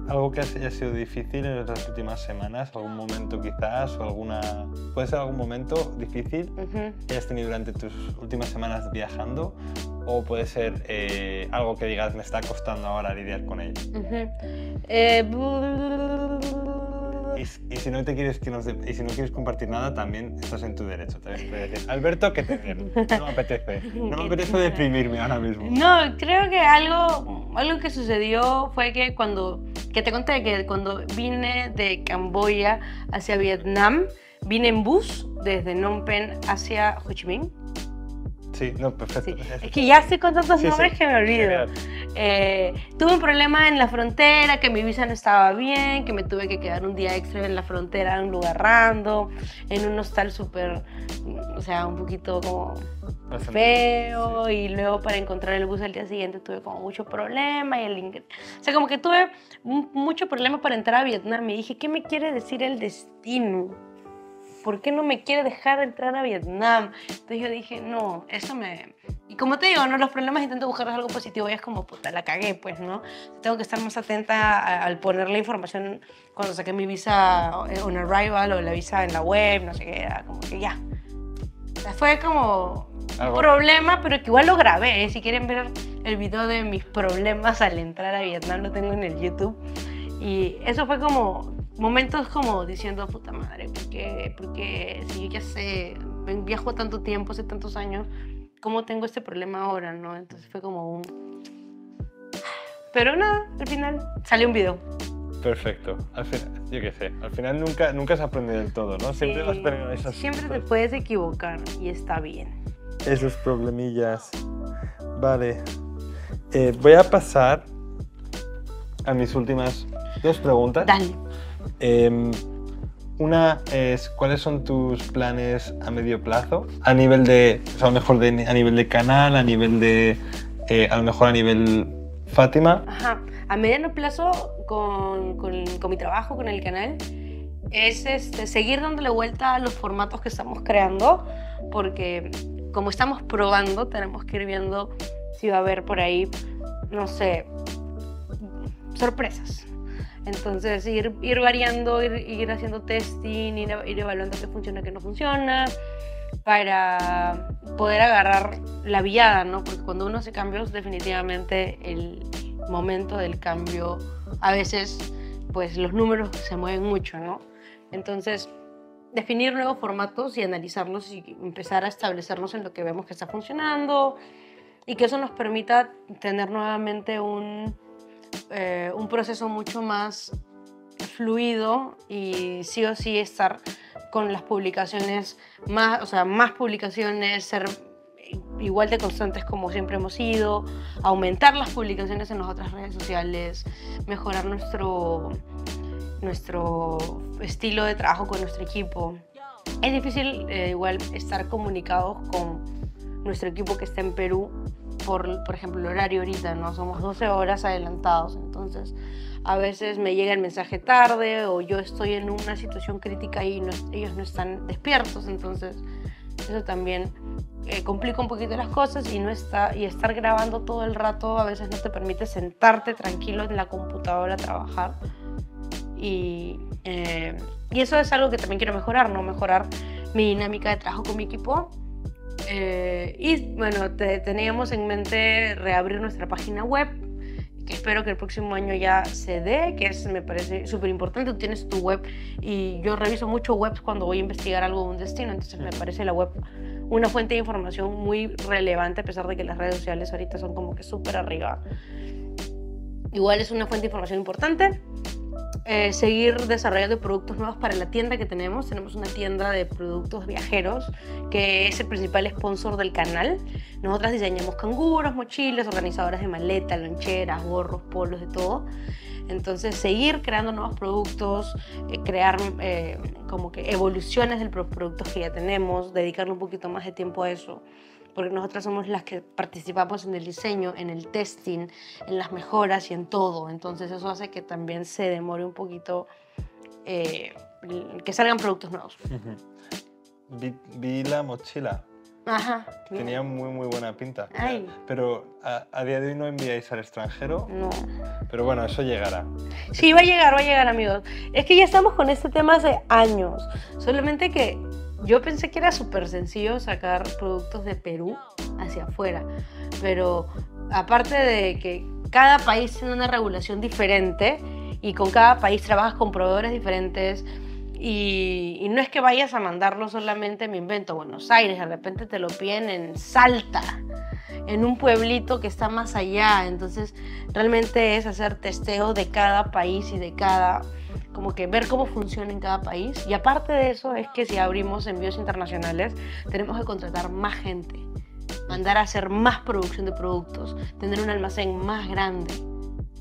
¿Algo que haya sido difícil en las últimas semanas? ¿Algún momento quizás? ¿O alguna... ¿Puede ser algún momento difícil que hayas tenido durante tus últimas semanas viajando? ¿O puede ser eh, algo que digas, me está costando ahora lidiar con ello? Y, si no te quieres que nos y si no quieres compartir nada, también estás en tu derecho. También puedes decir, Alberto, que te den. No me apetece. No me apetece deprimirme ahora mismo. No, creo que algo, algo que sucedió fue que cuando, que te conté que cuando vine de Camboya hacia Vietnam, vine en bus desde Phnom Penh hacia Ho Chi Minh Sí, no, perfecto. Es que ya estoy con tantos nombres que me olvido. Eh, tuve un problema en la frontera, que mi visa no estaba bien, que me tuve que quedar un día extra en la frontera, en un lugar random, en un hostal súper, o sea, un poquito como feo. Y luego para encontrar el bus al día siguiente tuve como mucho problema. Y el o sea, como que tuve mucho problema para entrar a Vietnam. Y dije, ¿qué me quiere decir el destino? ¿Por qué no me quiere dejar entrar a Vietnam? Entonces yo dije, no, eso me... Y como te digo, ¿no? los problemas intento buscar algo positivo y es como, puta, la cagué, pues, ¿no? Tengo que estar más atenta al poner la información cuando saqué mi visa on arrival o la visa en la web, no sé qué, era como que ya. O sea, fue como un problema, pero que igual lo grabé. ¿eh? Si quieren ver el video de mis problemas al entrar a Vietnam, lo tengo en el YouTube. Y eso fue como momentos como diciendo, puta madre, porque, porque si yo ya sé, viajo tanto tiempo, hace tantos años, ¿cómo tengo este problema ahora? ¿no? Entonces fue como un... Pero nada, al final salió un video. Perfecto. Al final, yo qué sé, al final nunca, nunca se aprende del todo, ¿no? Siempre vas a tener esas... Siempre te puedes equivocar y está bien. Esos problemillas. Vale. Eh, voy a pasar a mis últimas dos preguntas. Dale. Em, una es, ¿cuáles son tus planes a medio plazo? A nivel de, a lo mejor a nivel de canal, a nivel de, eh, a lo mejor a nivel Fátima. Ajá. A mediano plazo, con, con, con mi trabajo, con el canal, es este, seguir dándole vuelta a los formatos que estamos creando, porque como estamos probando, tenemos que ir viendo si va a haber por ahí, no sé, sorpresas. Entonces, ir, variando, ir, ir, haciendo testing, ir, ir evaluando qué funciona, qué no funciona, para poder agarrar la viada, ¿no? Porque cuando uno hace cambios, definitivamente el momento del cambio, a veces, pues los números se mueven mucho, ¿no? Entonces, definir nuevos formatos y analizarlos y empezar a establecernos en lo que vemos que está funcionando y que eso nos permita tener nuevamente un eh, un proceso mucho más fluido y sí o sí estar con las publicaciones más, o sea, más publicaciones, ser igual de constantes como siempre hemos sido, aumentar las publicaciones en las otras redes sociales, mejorar nuestro, nuestro estilo de trabajo con nuestro equipo. Es difícil eh, igual estar comunicados con nuestro equipo que está en Perú por, por ejemplo, el horario ahorita, ¿no? Somos 12 horas adelantados, entonces a veces me llega el mensaje tarde o yo estoy en una situación crítica y ellos no están despiertos, entonces eso también eh, complica un poquito las cosas y, no está, y estar grabando todo el rato a veces no te permite sentarte tranquilo en la computadora a trabajar. Y, eh, y eso es algo que también quiero mejorar, ¿no? Mejorar mi dinámica de trabajo con mi equipo eh, y bueno, teníamos en mente reabrir nuestra página web, que espero que el próximo año ya se dé, que es, me parece súper importante. Tú tienes tu web y yo reviso mucho webs cuando voy a investigar algo de un destino, entonces me parece la web una fuente de información muy relevante, a pesar de que las redes sociales ahorita son como que súper arriba. Igual es una fuente de información importante. Eh, seguir desarrollando productos nuevos para la tienda que tenemos. Tenemos una tienda de productos viajeros que es el principal sponsor del canal. Nosotras diseñamos canguros, mochilas, organizadoras de maletas, loncheras, gorros, polos, de todo. Entonces, seguir creando nuevos productos, eh, crear eh, como que evoluciones de los productos que ya tenemos, dedicarle un poquito más de tiempo a eso porque nosotras somos las que participamos en el diseño, en el testing, en las mejoras y en todo. Entonces eso hace que también se demore un poquito eh, que salgan productos nuevos. vi, vi la mochila. Ajá. Tenía muy, muy buena pinta. Ay. Pero a, a día de hoy no enviáis al extranjero. No. Pero bueno, eso llegará. Sí, va a llegar, va a llegar, amigos. Es que ya estamos con este tema hace años. Solamente que yo pensé que era súper sencillo sacar productos de Perú hacia afuera. Pero aparte de que cada país tiene una regulación diferente y con cada país trabajas con proveedores diferentes. Y, no es que vayas a mandarlo solamente, me invento, Buenos Aires, de repente te lo piden en Salta, en un pueblito que está más allá. Entonces, realmente es hacer testeo de cada país y de cada, como que ver cómo funciona en cada país. Y aparte de eso, es que si abrimos envíos internacionales, tenemos que contratar más gente, mandar a hacer más producción de productos, tener un almacén más grande.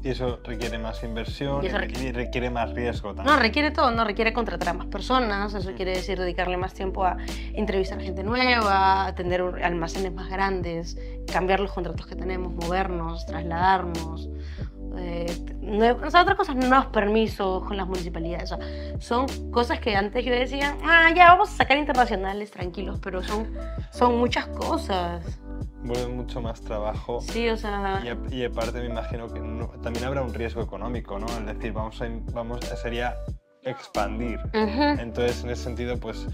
Y eso requiere más inversión Y y requiere, requiere más riesgo también. No, requiere todo, no requiere contratar a más personas, eso quiere decir dedicarle más tiempo a entrevistar gente nueva, a tener almacenes más grandes, cambiar los contratos que tenemos, movernos, trasladarnos. Eh, nue- o sea, otras cosas, nuevos permisos con las municipalidades. o sea, son cosas que antes yo decía, ah, ya vamos a sacar internacionales tranquilos, pero son, son muchas cosas. Vuelve mucho más trabajo. Sí, o sea, Y, a- y aparte me imagino que no- también habrá un riesgo económico, ¿no? Es decir, vamos a, vamos, sería expandir. ujú. Entonces, en ese sentido, pues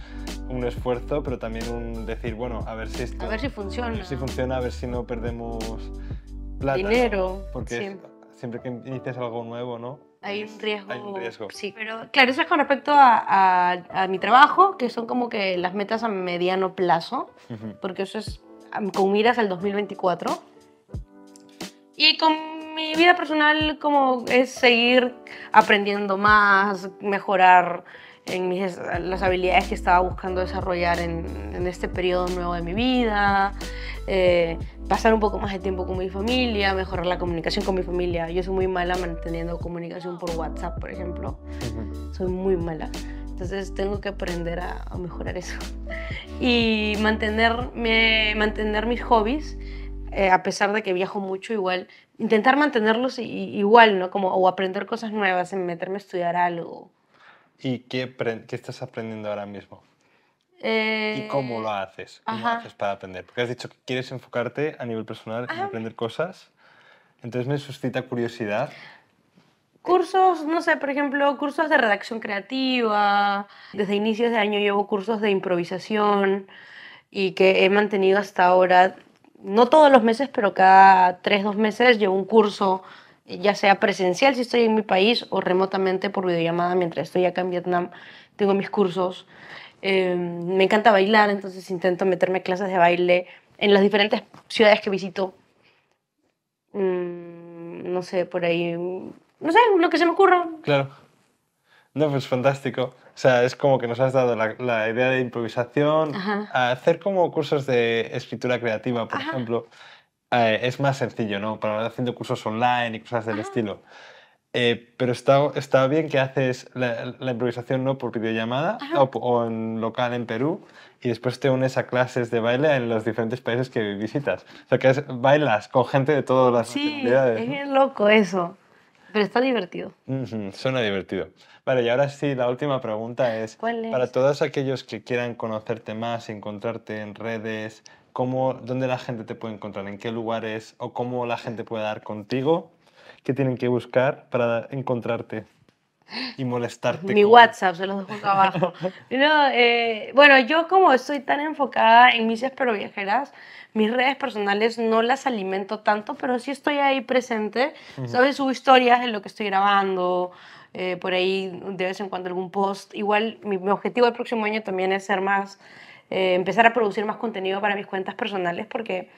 un esfuerzo, pero también un decir, bueno, a ver si esto a ver si a funciona. ver si funciona, a ver si no perdemos plata. ¿no? Dinero, Porque. Siempre que inicias algo nuevo, ¿no? Hay un riesgo. Hay un riesgo. Sí, pero claro, eso es con respecto a, a- a mi trabajo, que son como que las metas a mediano plazo, Ujú. porque eso es con miras al 2024. Y con mi vida personal, como es seguir aprendiendo más, mejorar en mis, las habilidades que estaba buscando desarrollar en, en este periodo nuevo de mi vida, eh, pasar un poco más de tiempo con mi familia, mejorar la comunicación con mi familia. Yo soy muy mala manteniendo comunicación por WhatsApp, por ejemplo. Ujú. Soy muy mala. Entonces tengo que aprender a, a mejorar eso. (laughs) Y mantenerme, mantener mis hobbies, eh, a pesar de que viajo mucho, igual, intentar mantenerlos igual, ¿no? Como, o aprender cosas nuevas, en meterme a estudiar algo. ¿Y qué, qué estás aprendiendo ahora mismo? Eh, ¿Y cómo lo haces? ¿Cómo ajá. haces para aprender? Porque has dicho que quieres enfocarte a nivel personal en aprender cosas. Entonces me suscita curiosidad. Cursos, no sé, por ejemplo, cursos de redacción creativa. Desde inicios de año llevo cursos de improvisación y que he mantenido hasta ahora, no todos los meses, pero cada tres, dos meses llevo un curso, ya sea presencial si estoy en mi país o remotamente por videollamada mientras estoy acá en Vietnam. Tengo mis cursos. Eh, me encanta bailar, entonces intento meterme a clases de baile en las diferentes ciudades que visito. Mm, no sé, por ahí. No sé, lo que se me ocurra. Claro. No, pues fantástico. O sea, es como que nos has dado la, la idea de improvisación, Ajá. a hacer como cursos de escritura creativa, por Ajá. ejemplo. Eh, es más sencillo, ¿no? Para haciendo cursos online y cosas del estilo. Eh, pero está, está bien que haces la, la improvisación no por videollamada o, o en local en Perú y después te unes a clases de baile en los diferentes países que visitas. O sea, que es- bailas con gente de todas las Sí, nacionalidades. es loco eso. Pero está divertido. Ujú, Suena divertido. Vale, y ahora sí, la última pregunta es, ¿Cuál es? para todos aquellos que quieran conocerte más, encontrarte en redes, ¿cómo, ¿dónde la gente te puede encontrar? ¿En qué lugares? ¿O cómo la gente puede dar contigo? ¿Qué tienen que buscar para encontrarte y molestarte? Mi con- WhatsApp, se los dejo acá abajo. (laughs) No, eh, bueno, yo como estoy tan enfocada en misias pero viajeras, mis redes personales no las alimento tanto, pero sí estoy ahí presente. ¿Sabes? Subo historias de lo que estoy grabando, eh, por ahí de vez en cuando algún post. Igual mi, mi objetivo el próximo año también es ser más, eh, empezar a producir más contenido para mis cuentas personales porque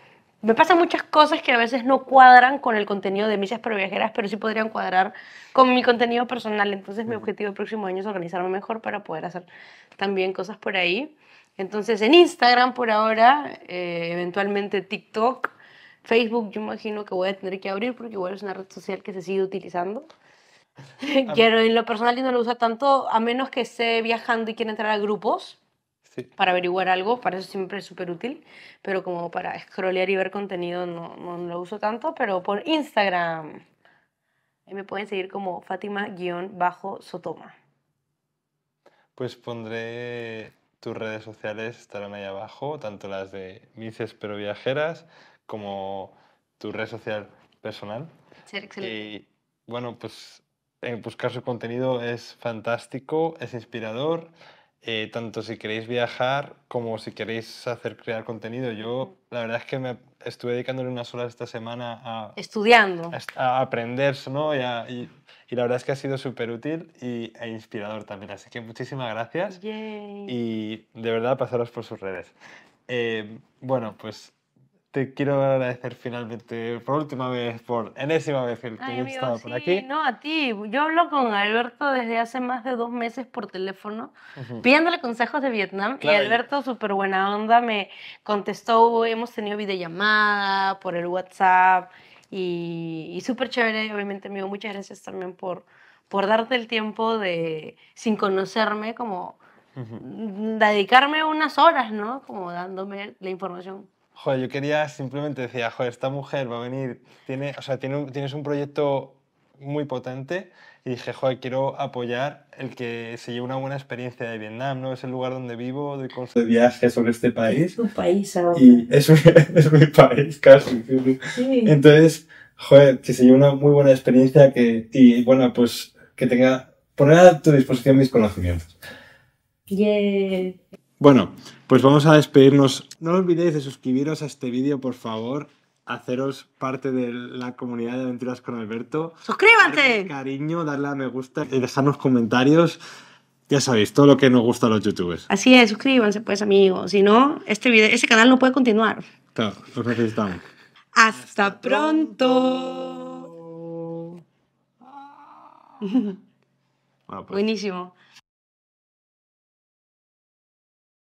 me pasan muchas cosas que a veces no cuadran con el contenido de Misias pero Viajeras, pero sí podrían cuadrar con mi contenido personal. Entonces, mi objetivo el próximo año es organizarme mejor para poder hacer también cosas por ahí. Entonces, en Instagram por ahora, eh, eventualmente TikTok, Facebook, yo imagino que voy a tener que abrir porque igual es una red social que se sigue utilizando. (laughs) Quiero, en lo personal, y no lo uso tanto, a menos que esté viajando y quiera entrar a grupos. Sí. para averiguar algo, para eso siempre es súper útil, pero como para scrollear y ver contenido no, no lo uso tanto, pero por Instagram. Ahí me pueden seguir como Fátima-Sotoma. Pues pondré tus redes sociales, estarán ahí abajo, tanto las de Mices pero viajeras como tu red social personal. Ser excelente. Y bueno, pues buscar su contenido es fantástico, es inspirador, eh, tanto si queréis viajar como si queréis hacer crear contenido. Yo la verdad es que me estuve dedicándole unas horas esta semana a, Estudiando. a aprender, ¿no? Y, a- y- y la verdad es que ha sido súper útil y, e inspirador también. Así que muchísimas gracias Yay. y de verdad pasaros por sus redes. Eh, bueno, pues te quiero agradecer finalmente por última vez, por enésima vez el que Ay, amigo, estado por sí, aquí. no, a ti. Yo hablo con Alberto desde hace más de dos meses por teléfono, Ujú. pidiéndole consejos de Vietnam. Claro, y Alberto, súper buena onda, me contestó. Hemos tenido videollamada por el WhatsApp y, y súper chévere. Obviamente, amigo, muchas gracias también por, por darte el tiempo de, sin conocerme, como Ujú. mm, dedicarme unas horas, ¿no? Como dándome la información. Joder, yo quería simplemente decía, joder, esta mujer va a venir, tiene, o sea, tiene un- tienes un proyecto muy potente y dije, joder, quiero apoyar el que se lleve una buena experiencia de Vietnam, ¿no? Es el lugar donde vivo, doy consejos de viaje sobre este país Tu país ahora. y es mi, (laughs) es mi país casi. Sí. Entonces, joder, que se lleve una muy buena experiencia que, y bueno, pues que tenga, poner a tu disposición mis conocimientos. Yeah. Bueno, pues vamos a despedirnos. No olvidéis de suscribiros a este vídeo, por favor. Haceros parte de la comunidad de Aventuras con Alberto. ¡Suscríbanse! cariño, darle a me gusta y dejarnos comentarios. Ya sabéis, todo lo que nos gusta a los youtubers. Así es, suscríbanse pues amigos, si no, este video, ese canal no puede continuar. Claro, los necesitamos. Hasta pronto. Bueno, pues, (laughs) Buenísimo.